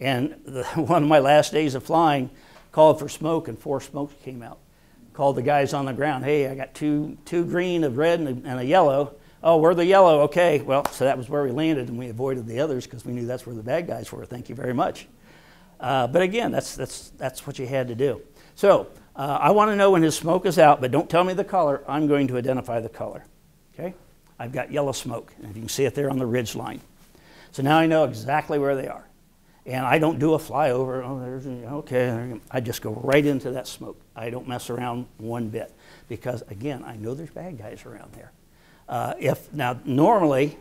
And the, one of my last days of flying called for smoke, and four smokes came out. Called the guys on the ground, hey, I got two, two green, a red, and a, and a yellow. Oh, we're the yellow, okay. Well, so that was where we landed, and we avoided the others because we knew that's where the bad guys were. Thank you very much. Uh, but again, that's, that's, that's what you had to do. So uh, I want to know when his smoke is out, but don't tell me the color. I'm going to identify the color. Okay? I've got yellow smoke, and if you can see it there on the ridge line. So now I know exactly where they are. And I don't do a flyover. Oh, there's okay. I just go right into that smoke. I don't mess around one bit because again, I know there's bad guys around there. Uh, if now normally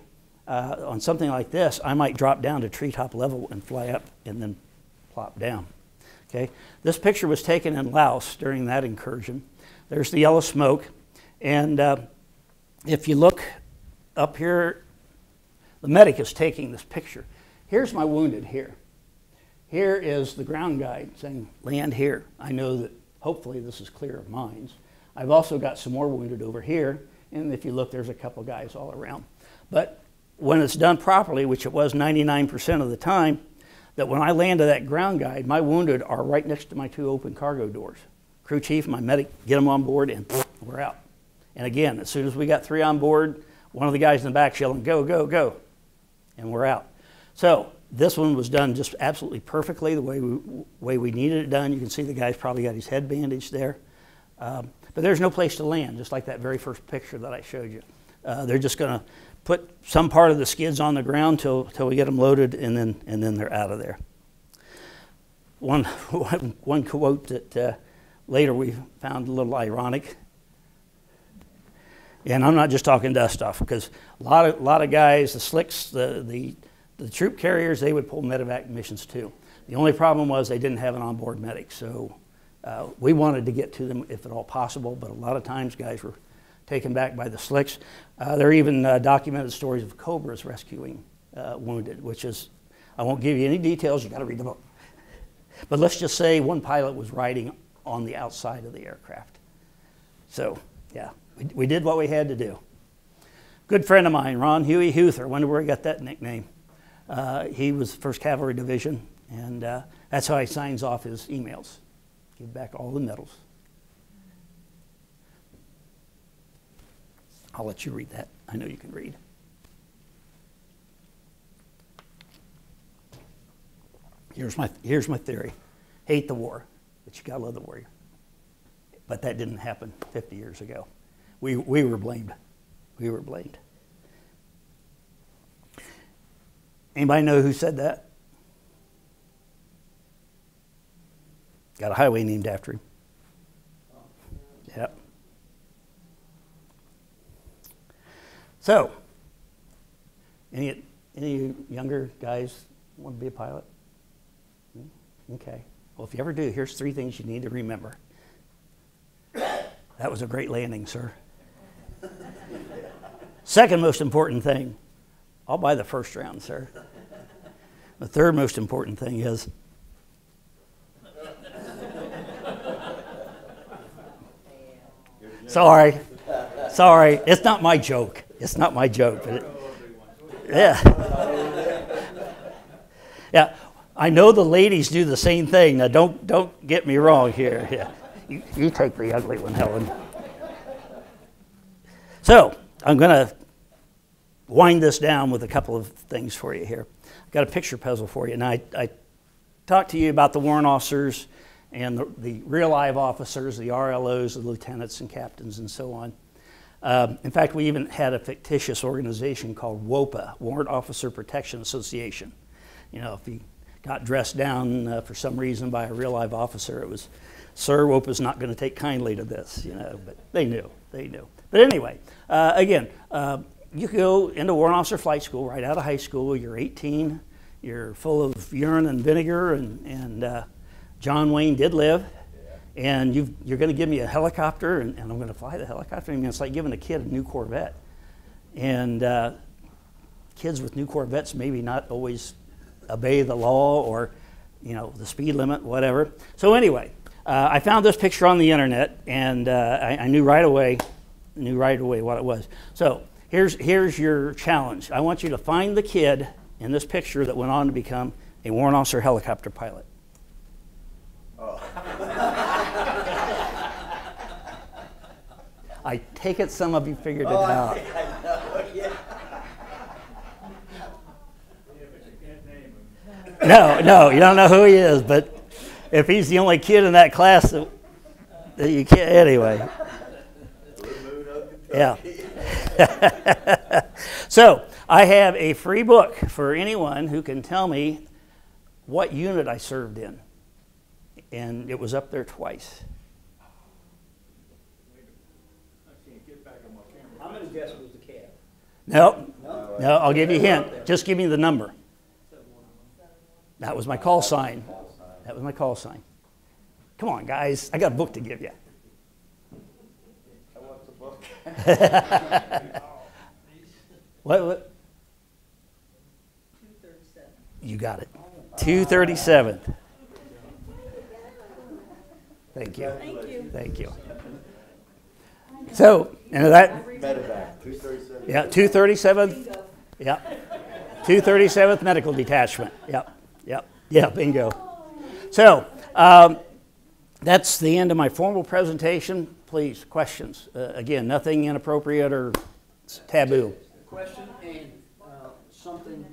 uh, on something like this, I might drop down to treetop level and fly up and then plop down. Okay. This picture was taken in Laos during that incursion. There's the yellow smoke, and uh, if you look up here, the medic is taking this picture. Here's my wounded here. Here is the ground guide saying, land here. I know that hopefully this is clear of mines. I've also got some more wounded over here, and if you look, there's a couple guys all around. But when it's done properly, which it was 99% of the time, that when I land to that ground guide, my wounded are right next to my two open cargo doors. Crew chief, my medic, get them on board, and we're out. And again, as soon as we got three on board, one of the guys in the back yelling, go, go, go, and we're out. So this one was done just absolutely perfectly the way we, way we needed it done. You can see the guy's probably got his head bandaged there. Um, but there's no place to land, just like that very first picture that I showed you. Uh, they're just going to put some part of the skids on the ground till, till we get them loaded, and then, and then they're out of there. One, one, one quote that uh, later we found a little ironic. And I'm not just talking dust off, because a lot of, a lot of guys, the slicks, the, the, the troop carriers, they would pull medevac missions too. The only problem was they didn't have an onboard medic, so uh, we wanted to get to them if at all possible, but a lot of times guys were taken back by the slicks. Uh, there are even uh, documented stories of cobras rescuing uh, wounded, which is, I won't give you any details, you got to read the book. But let's just say one pilot was riding on the outside of the aircraft. So, yeah, we, did what we had to do. Good friend of mine, Ron Huey Huther, wonder where he got that nickname. Uh, he was 1st Cavalry Division, and uh, that's how he signs off his emails. Give back all the medals. I'll let you read that. I know you can read. Here's my, here's my theory hate the war, but you gotta love the warrior. But that didn't happen 50 years ago. We, we were blamed. We were blamed. Anybody know who said that? Got a highway named after him. Yep. So, any, any younger guys want to be a pilot? Okay. Well, if you ever do, here's three things you need to remember. That was a great landing, sir. Second most important thing, I'll buy the first round, sir. The third most important thing is Sorry. Sorry. It's not my joke. It's not my joke. But it, yeah. yeah. I know the ladies do the same thing. Now, don't, don't get me wrong here. Yeah. You, you take the ugly one, Helen. So, I'm going to wind this down with a couple of things for you here. I've got a picture puzzle for you. Now, I, I talked to you about the warrant officers and the, the real live officers, the RLOs, the lieutenants and captains, and so on. Um, in fact, we even had a fictitious organization called WOPA, Warrant Officer Protection Association. You know, if you got dressed down uh, for some reason by a real live officer. It was, Sir Wope is not going to take kindly to this, you know, but they knew, they knew. But anyway, uh, again, uh, you go into warrant officer flight school right out of high school. You're 18, you're full of urine and vinegar, and, and uh, John Wayne did live. And you've, you're going to give me a helicopter, and, and I'm going to fly the helicopter. I mean, it's like giving a kid a new Corvette. And uh, kids with new Corvettes maybe not always obey the law or, you know, the speed limit, whatever. So anyway, uh, I found this picture on the internet, and uh, I, I knew right away, knew right away what it was. So here's here's your challenge. I want you to find the kid in this picture that went on to become a warrant officer helicopter pilot. Oh. I take it some of you figured it out. Yeah, but you can't name them. No, no, you don't know who he is, but if he's the only kid in that class that, that you can't, anyway. Yeah. so I have a free book for anyone who can tell me what unit I served in. And it was up there twice. I can't get back on my camera. I'm gonna guess it was the Cav. No, No? no, I'll give you a hint. Just give me the number. That was my call sign. That was my call sign. Come on, guys. I got a book to give you. I want the book. What, what? You got it. 237. Thank you. Thank you. Thank you. So, and that, Medevac, two thirty-seven. yeah, 237th, yeah. 237th Medical Detachment. Yep, yep, yeah, bingo. So, um, that's the end of my formal presentation. Please, questions. Uh, again, nothing inappropriate or taboo. Question and, uh, something,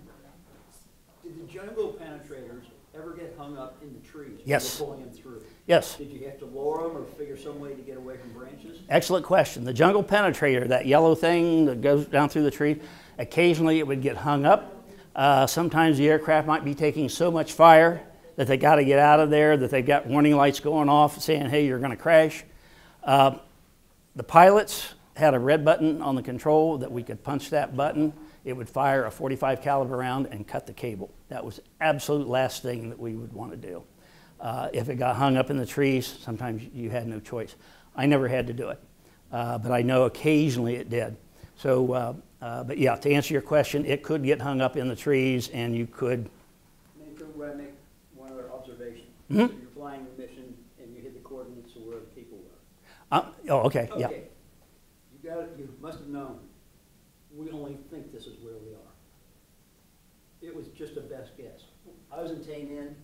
did the jungle penetrators ever get hung up in the trees? Yes. Pulling them through? Yes. Did you have to lower them or figure some way to get away from branches? Excellent question. The jungle penetrator, that yellow thing that goes down through the tree, occasionally it would get hung up. Uh, sometimes the aircraft might be taking so much fire that they got to get out of there, that they've got warning lights going off saying, hey, you're going to crash. Uh, the pilots had a red button on the control that we could punch that button. It would fire a 45 caliber round and cut the cable. That was absolute last thing that we would want to do. Uh, if it got hung up in the trees, sometimes you had no choice. I never had to do it, uh, but I know occasionally it did. So, uh, uh, but yeah, to answer your question, it could get hung up in the trees, and you could. Maybe I make one other observation? Mhm. So You're flying a mission and you hit the coordinates of where the people were. Uh, oh, okay, yeah. Okay. You got, it, you must have known, we only think this is where we are. It was just a best guess. I was in Tay Ninh,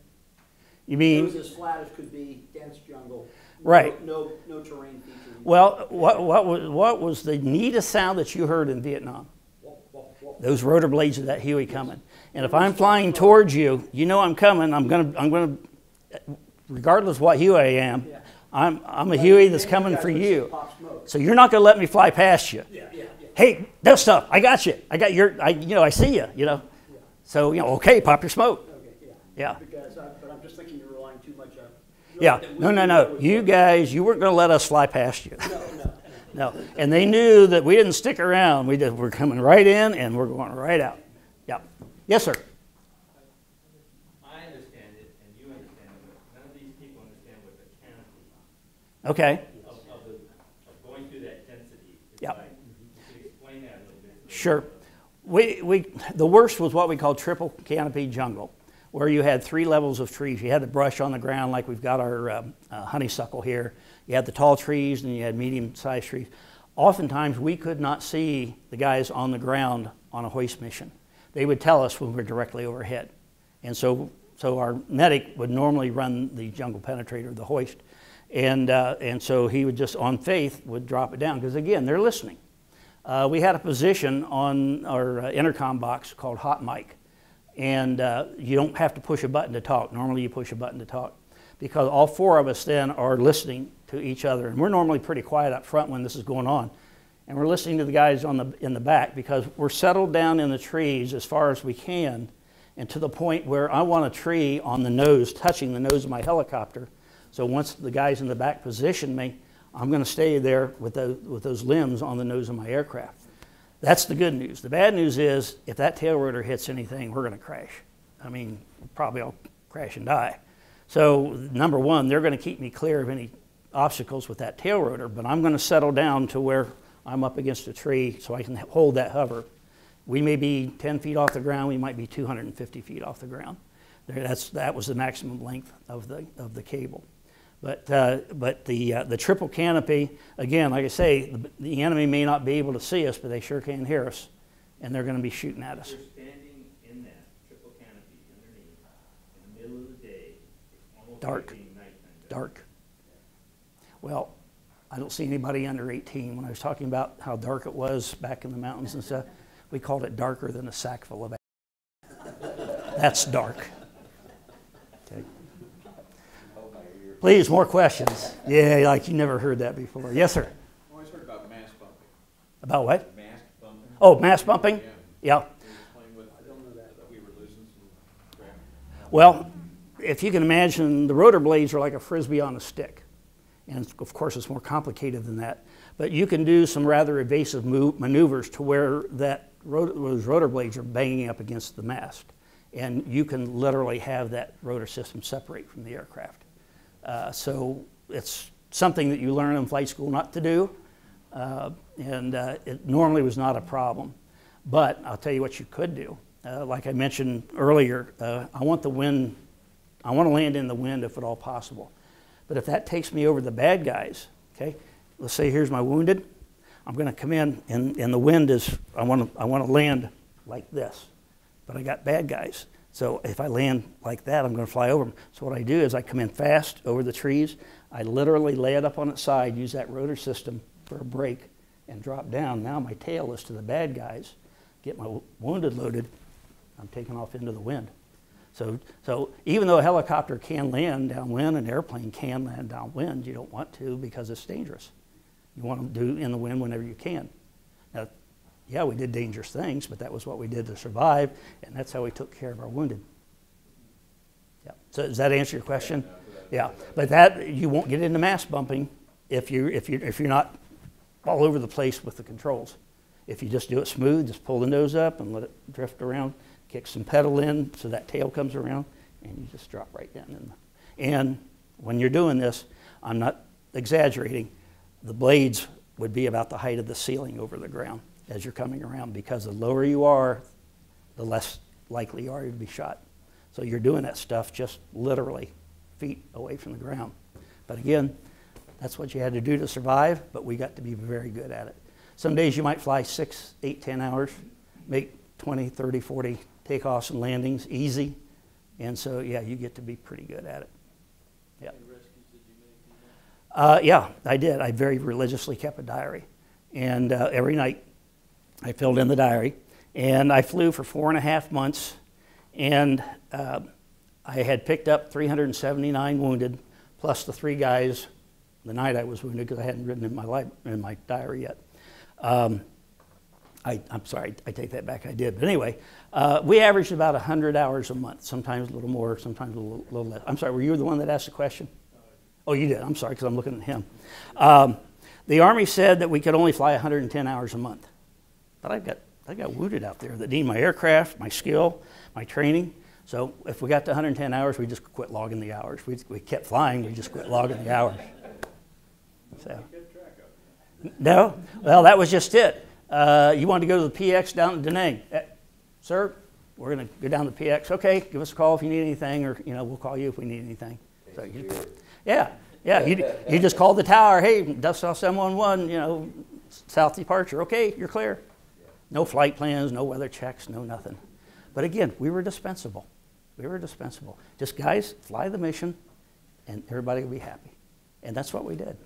You mean it was as flat as could be, dense jungle. Right. No, no terrain features. Well, what, what, was, what was the neatest sound that you heard in Vietnam? Those rotor blades of that Huey coming. And if I'm flying towards you, you know I'm coming. I'm gonna, I'm gonna, regardless what Huey I am, Yeah. I'm, I'm a Huey that's coming for you. So you're not gonna let me fly past you. Yeah, yeah, yeah. Hey, that stuff, I got you. I got your, I, you know, I see you. You know. So you know, okay, pop your smoke. Okay, yeah. Yeah. Because I, but I'm just thinking you're relying too much on. Yeah. No, no, no. You guys, you weren't gonna let us fly past you. No, no. No, and they knew that we didn't stick around. We just, we're coming right in and we're going right out. Yep. Yes, sir. I understand it, and you understand it, but none of these people understand what the canopy Okay. of, of the, of going through that density is like. Explain that a little bit. Sure. We, we, the worst was what we call triple canopy jungle, where you had three levels of trees. You had the brush on the ground, like we've got our um, uh, honeysuckle here. You had the tall trees, and you had medium-sized trees. Oftentimes, we could not see the guys on the ground on a hoist mission. They would tell us when we were directly overhead, and so so our medic would normally run the jungle penetrator, the hoist, and uh, and so he would just on faith would drop it down because again they're listening. Uh, we had a position on our uh, intercom box called Hot Mic, and uh, you don't have to push a button to talk. Normally, you push a button to talk because all four of us then are listening to each other, and we're normally pretty quiet up front when this is going on, and we're listening to the guys on the in the back because we're settled down in the trees as far as we can, and to the point where I want a tree on the nose, touching the nose of my helicopter. So once the guys in the back position me, I'm going to stay there with those, with those limbs on the nose of my aircraft. That's the good news. The bad news is if that tail rotor hits anything, we're going to crash. I mean, probably I'll crash and die. So, number one, they're going to keep me clear of any obstacles with that tail rotor, but I'm going to settle down to where I'm up against a tree so I can hold that hover. We may be 10 feet off the ground, we might be 250 feet off the ground. That's, that was the maximum length of the, of the cable. But, uh, but the, uh, the triple canopy, again, like I say, the, the enemy may not be able to see us, but they sure can hear us, and they're going to be shooting at us. You're standing in that triple canopy underneath, in the middle of the day, it's almost Dark. Dark. Well, I don't see anybody under 18. When I was talking about how dark it was back in the mountains and stuff, we called it darker than a sack full of. That's dark. Okay. Hold my ear. Please, more questions. Yeah, like you never heard that before. Yes, sir. I Always heard about mast bumping. About what? Mast bumping? Oh, mast bumping? Yeah. Yeah. Can you explain what, I don't know that, that we were losing some ground? Well, if you can imagine, the rotor blades are like a frisbee on a stick. And of course, it's more complicated than that. But you can do some rather evasive move, maneuvers to where that rotor, those rotor blades are banging up against the mast. And you can literally have that rotor system separate from the aircraft. Uh, so it's something that you learn in flight school not to do. Uh, and uh, it normally was not a problem. But I'll tell you what you could do. Uh, like I mentioned earlier, uh, I want the wind, I want to land in the wind if at all possible. But if that takes me over the bad guys, okay, let's say here's my wounded, I'm going to come in and, and the wind is, I want to, I want to land like this. But I got bad guys. So if I land like that, I'm going to fly over them. So what I do is I come in fast over the trees. I literally lay it up on its side, use that rotor system for a brake, and drop down. Now my tail is to the bad guys. Get my wounded loaded. I'm taking off into the wind. So, so even though a helicopter can land downwind, an airplane can land downwind, you don't want to because it's dangerous. You want to do in the wind whenever you can. Now, yeah, we did dangerous things, but that was what we did to survive, and that's how we took care of our wounded. Yeah. So does that answer your question? Yeah. But that you won't get into mast bumping if you if you if you're not all over the place with the controls. If you just do it smooth, just pull the nose up and let it drift around, kick some pedal in so that tail comes around, and you just drop right down in. The, and when you're doing this, I'm not exaggerating, the blades would be about the height of the ceiling over the ground as you're coming around because the lower you are, the less likely you are to be shot. So you're doing that stuff just literally feet away from the ground. But again, that's what you had to do to survive, but we got to be very good at it. Some days you might fly six, eight, ten hours, make 20, 30, 40 takeoffs and landings easy. And so, yeah, you get to be pretty good at it. Yeah. Uh, yeah, I did. I very religiously kept a diary. And uh, every night I filled in the diary. And I flew for four and a half months. And uh, I had picked up 379 wounded, plus the three guys the night I was wounded because I hadn't written in my, li- in my diary yet. Um, I, I'm sorry, I take that back, I did. But anyway, uh, we averaged about 100 hours a month, sometimes a little more, sometimes a little, little less. I'm sorry, were you the one that asked the question? Oh, you did. I'm sorry, because I'm looking at him. Um, the Army said that we could only fly 110 hours a month. I got, I got wounded out there that need my aircraft, my skill, my training. So if we got to 110 hours, we just quit logging the hours. We, we kept flying, we just quit logging the hours. So. No, well, that was just it. Uh, you wanted to go to the PX down in Da Nang. Eh, Sir, we're going to go down to the PX. Okay, give us a call if you need anything, or you know, we'll call you if we need anything. So you, yeah, yeah. You, you just called the tower. Hey, dust off 711. You know, south departure. Okay, you're clear. No flight plans, no weather checks, no nothing. But again, we were dispensable. We were dispensable. Just guys, fly the mission, and everybody will be happy. And that's what we did.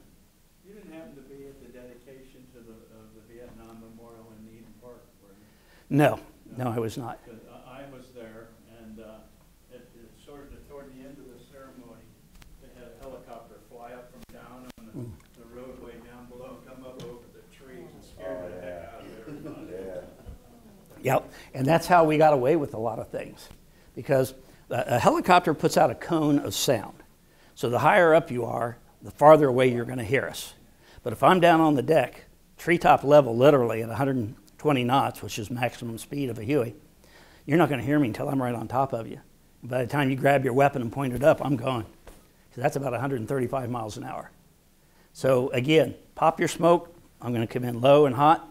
You didn't happen to be at the dedication to the, of the Vietnam Memorial in Eden Park, were you? No, no, I was not. Because I I was there, and uh, at, at sort of toward the end of the ceremony, they had a helicopter fly up from down on the, the roadway down below, and come up over the trees and scared the heck out of everybody. Yeah. Yep, and that's how we got away with a lot of things. because a, helicopter puts out a cone of sound. So the higher up you are, the farther away you're going to hear us. But if I'm down on the deck, treetop level, literally at 120 knots, which is maximum speed of a Huey, you're not going to hear me until I'm right on top of you. By the time you grab your weapon and point it up, I'm gone. So that's about 135 miles an hour. So again, pop your smoke. I'm going to come in low and hot,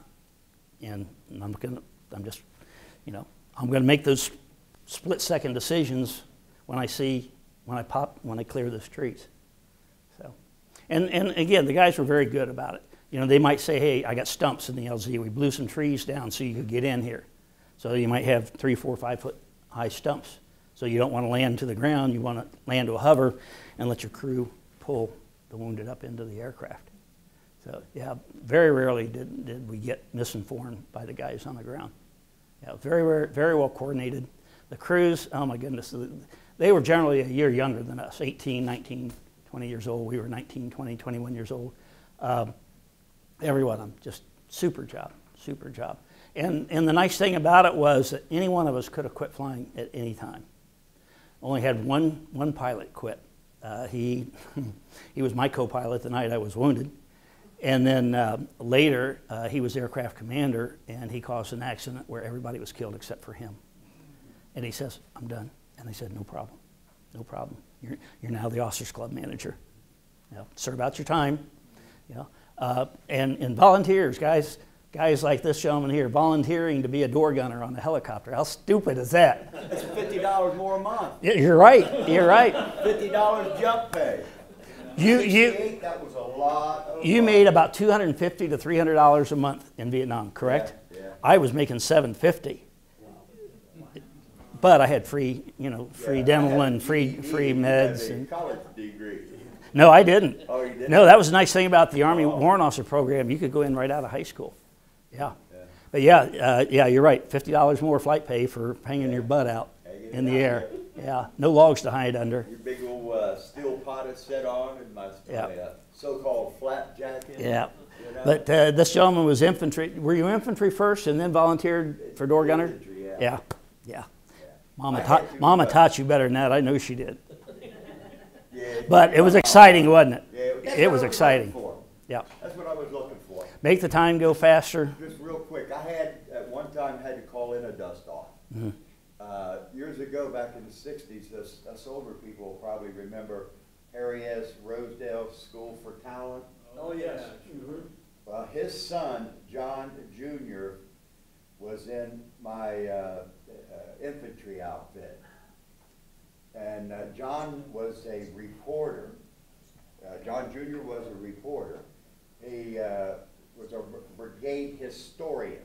and I'm going to, I'm just, you know, I'm going to make those split second decisions when I see, when I pop, when I clear the streets. So, and, and again, the guys were very good about it. You know, they might say, hey, I got stumps in the LZ. We blew some trees down so you could get in here. So you might have three, four, five foot high stumps. So you don't want to land to the ground. You want to land to a hover and let your crew pull the wounded up into the aircraft. So yeah, very rarely did, did we get misinformed by the guys on the ground. Yeah, very, very, very well coordinated. The crews, oh my goodness, they were generally a year younger than us, 18, 19, 20 years old. We were 19, 20, 21 years old. Um, every one of them, just super job, super job. And, and the nice thing about it was that any one of us could have quit flying at any time. Only had one, one pilot quit. Uh, he, he was my co pilot the night I was wounded. And then uh, later, uh, he was aircraft commander, and he caused an accident where everybody was killed except for him. And he says, I'm done. And they said, No problem. No problem. You're, you're now the officers club manager. You know, serve out your time. You know. Uh, and, and volunteers, guys, guys like this gentleman here, volunteering to be a door gunner on a helicopter. How stupid is that? That's fifty dollars more a month. Yeah, You're right. You're right. Fifty dollars jump pay. You, you, That was lot you made about 250 to 300 dollars a month in Vietnam, correct? Yeah, yeah. I was making 750. But I had free, you know, free Yeah, dental and free free meds and College degree. no, I didn't. Oh, you didn't? No, that was the nice thing about the Army Oh. Warrant Officer program. You could go in right out of high school. Yeah. Yeah. But yeah, uh, yeah, you're right. Fifty dollars more flight pay for hanging your butt out in the air. Yeah, no logs to hide under. Your big old uh, steel pot is set on and my, Yeah. So-called flak jacket. Yeah. you know? But uh, this gentleman was infantry. Were you infantry first and then volunteered for door gunner? Infantry, yeah. Yeah, yeah. Mama, taught, Mama taught you better than that. I know she did. Yeah, But it was exciting, wasn't it? Yeah, that's It what was exciting. Yeah. That's what I was looking for. Make the time go faster. Just real quick, I had, at one time, had to call in a dust off. Mm-hmm. Uh, years ago, back in the sixties, us, us older people will probably remember Harry S. Rosedale School for Talent. Oh, yes. Well, his son, John Junior, was in my, uh, uh, infantry outfit. And, uh, John was a reporter. Uh, John Junior was a reporter. He, uh, was a brigade historian.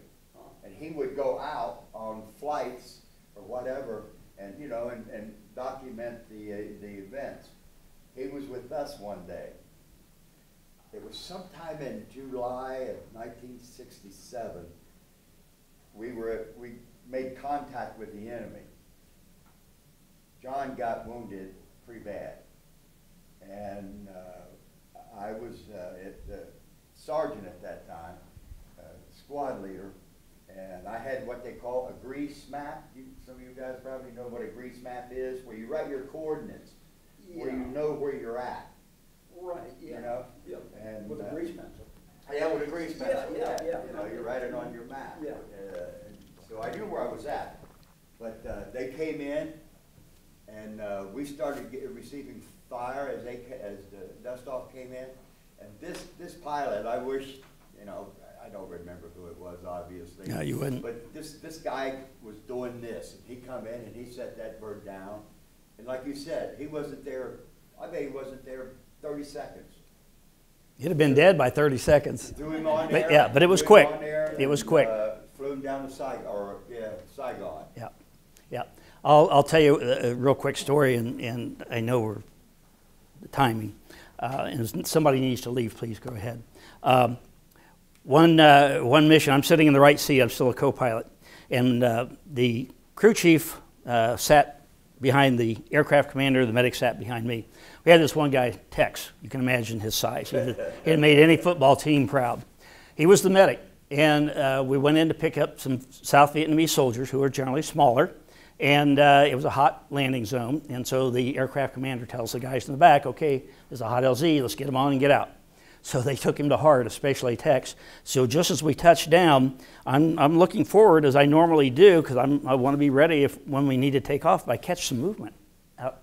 And he would go out on flights or whatever and, you know, and, and document the, uh, the events. He was with us one day. It was sometime in July of nineteen sixty-seven. We were, we made contact with the enemy. John got wounded pretty bad. And, uh, I was, uh, at, the sergeant at that time, uh, squad leader, and I had what they call a grease map. You, some of you guys probably know what a grease map is, where you write your coordinates, where you Yeah. know where you're at, Right, you yeah. know? Yeah, And, with a uh, grease pencil. Yeah, with a grease pencil, Yeah, yeah, yeah, yeah. you know, you write it on your map. Yeah. Uh, and So I knew where I was at, but, uh, they came in, and, uh, we started get, receiving fire as they, as the dust off came in. And this, this pilot, I wish, you know, I don't remember who it was, obviously. No, you wouldn't. But this, this guy was doing this, and he come in and he set that bird down, and like you said, he wasn't there, I bet he wasn't there thirty seconds. He'd have been dead by 30 seconds. Threw him on But yeah, but it was quick. It was quick. uh, Flew him down to Saigon, or, yeah, Saigon. Yeah, yeah. I'll, I'll tell you a, a real quick story, and, and I know we're timing. Uh, and somebody needs to leave, please go ahead. Um, one, uh, one mission, I'm sitting in the right seat, I'm still a co pilot, and uh, the crew chief uh, sat behind the aircraft commander, the medic sat behind me. We had this one guy, Tex, you can imagine his size. He had made any football team proud. He was the medic, and uh, we went in to pick up some South Vietnamese soldiers who are generally smaller, And uh, it was a hot landing zone. And so the aircraft commander tells the guys in the back, okay, there's a hot LZ, let's get him on and get out. So they took him to heart, especially Tex. So just as we touched down, I'm, I'm looking forward as I normally do because I want to be ready if when we need to take off. I catch some movement out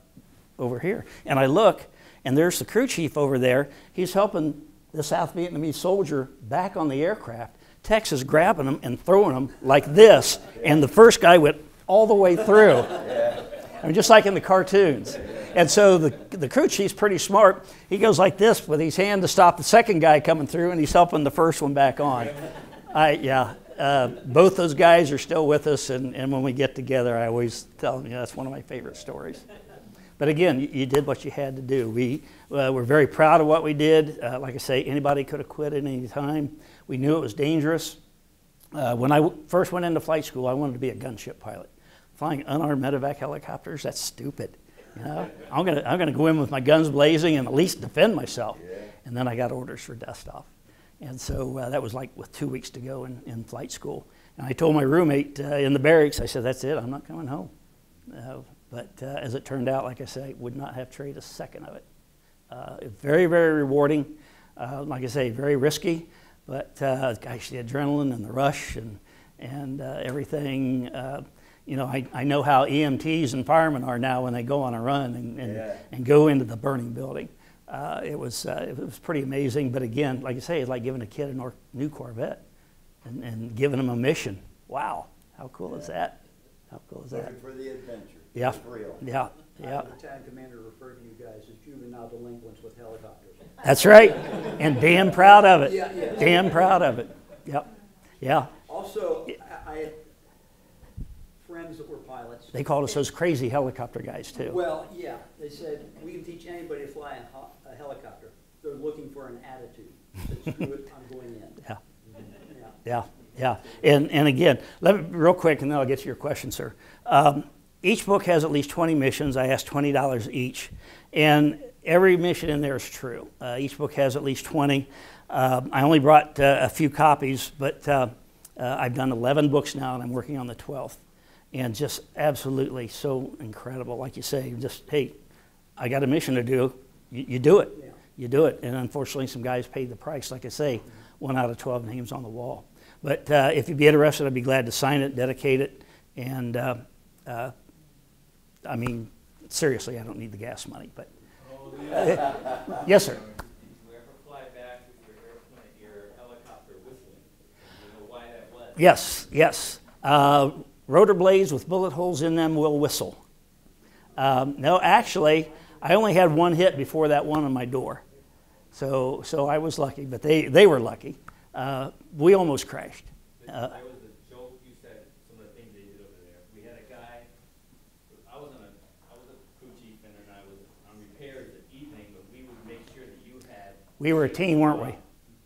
over here, and I look, and there's the crew chief over there. He's helping the South Vietnamese soldier back on the aircraft. Tex is grabbing him and throwing him like this, and the first guy went all the way through. I mean, just like in the cartoons. And so the, the crew chief's pretty smart. He goes like this with his hand to stop the second guy coming through, and he's helping the first one back on. I, yeah, uh, both those guys are still with us, and, and when we get together, I always tell them, yeah, that's one of my favorite stories. But again, you, you did what you had to do. We uh, were very proud of what we did. Uh, like I say, anybody could have quit at any time. We knew it was dangerous. Uh, when I w- first went into flight school, I wanted to be a gunship pilot. Flying unarmed medevac helicopters, that's stupid. You know, I'm gonna I'm gonna go in with my guns blazing and at least defend myself. And then I got orders for dust off, and so uh, that was like with two weeks to go in, in flight school. And I told my roommate uh, in the barracks, I said, "That's it. I'm not coming home." Uh, but uh, as it turned out, like I say, would not have traded a second of it. Uh, very very rewarding. Uh, like I say, very risky, but uh, gosh, the adrenaline and the rush and and uh, everything. You know, I, I know how EMTs and firemen are now when they go on a run and, and, Yeah. and go into the burning building. Uh, it, was, uh, it was pretty amazing. But again, like I say, it's like giving a kid a new Corvette and, and giving him a mission. Wow, how cool is that? How cool is that? Looking for the adventure. Yeah. It's real. Yeah, yeah. had the battalion commander referred to you guys as juvenile delinquents with helicopters. That's right. And damn proud of it. Yeah, yeah. Damn proud of it. Yep. Yeah. Also, I, I had friends that were pilots. They called us those crazy helicopter guys, too. Well, yeah, they said, we can teach anybody to fly a, ho- a helicopter. They're looking for an attitude. Said, screw it, I'm going in. Yeah. Yeah. Yeah, yeah. And, and again, let me, real quick, and then I'll get to your question, sir. Um, each book has at least 20 missions. I ask $20 each. And every mission in there is true. Uh, each book has at least 20. Um, I only brought uh, a few copies, but uh, uh, I've done 11 books now, and I'm working on the 12th. And just absolutely so incredible. Like you say, just, hey, I got a mission to do. You, you do it. Yeah. You do it. And unfortunately, some guys paid the price. Like I say, one out of 12 names on the wall. But uh, if you'd be interested, I'd be glad to sign it, dedicate it. And uh, uh, I mean, seriously, I don't need the gas money. But yes, sir. Did you ever fly back with your airplane, your helicopter whistling? Do you know why that was? Yes, yes. Uh, rotor blades with bullet holes in them will whistle. Um, no, actually, I only had one hit before that one on my door. So, so I was lucky, but they, they were lucky. Uh, we almost crashed. Uh, There was a joke, you said, some of the things they did over there. We had a guy, I was on a, I was a crew chief and then I was on repairs at evening, but we would make sure that you had. We were a team, weren't we?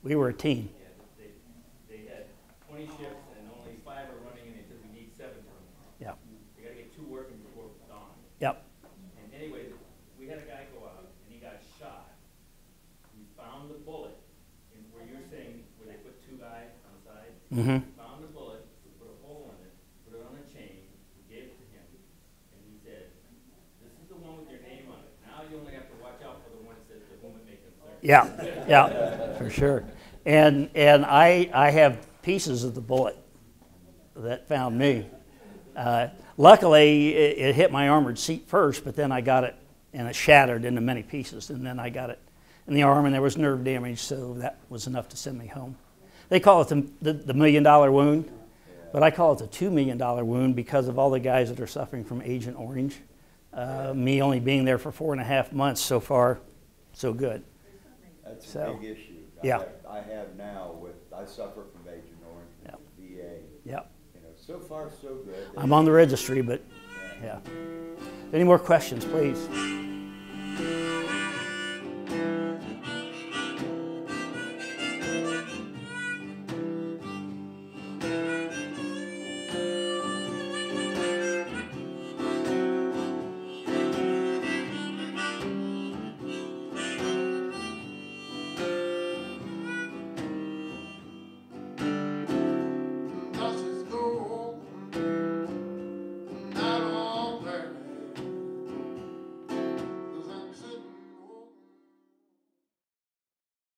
We were a team. Yeah, they, they had twenty shifts and only five are running and they said we need seven to run. Yeah. We gotta get two working before dawn. Yep. And anyways, we had a guy go out and he got shot. We found the bullet, and where you're saying, where they put two guys on the side. hmm Found the bullet, put a hole in it, put it on a chain, gave it to him, and he said, this is the one with your name on it. Now you only have to watch out for the one that says to whom it may concern. Yeah, yeah, for sure. And and I I have pieces of the bullet that found me. Uh, luckily, it, it hit my armored seat first, but then I got it and it shattered into many pieces, and then I got it in the arm, and there was nerve damage, so that was enough to send me home. They call it the, the, the million dollar wound, but I call it the two million dollar wound because of all the guys that are suffering from Agent Orange. Uh, me only being there for four and a half months so far, so good. That's a big issue. I yeah. have- I have now with, I suffer from Agent Orange, Yeah. VA. Yep. You know, so far, so good. I'm on the registry, but yeah. Any more questions, please?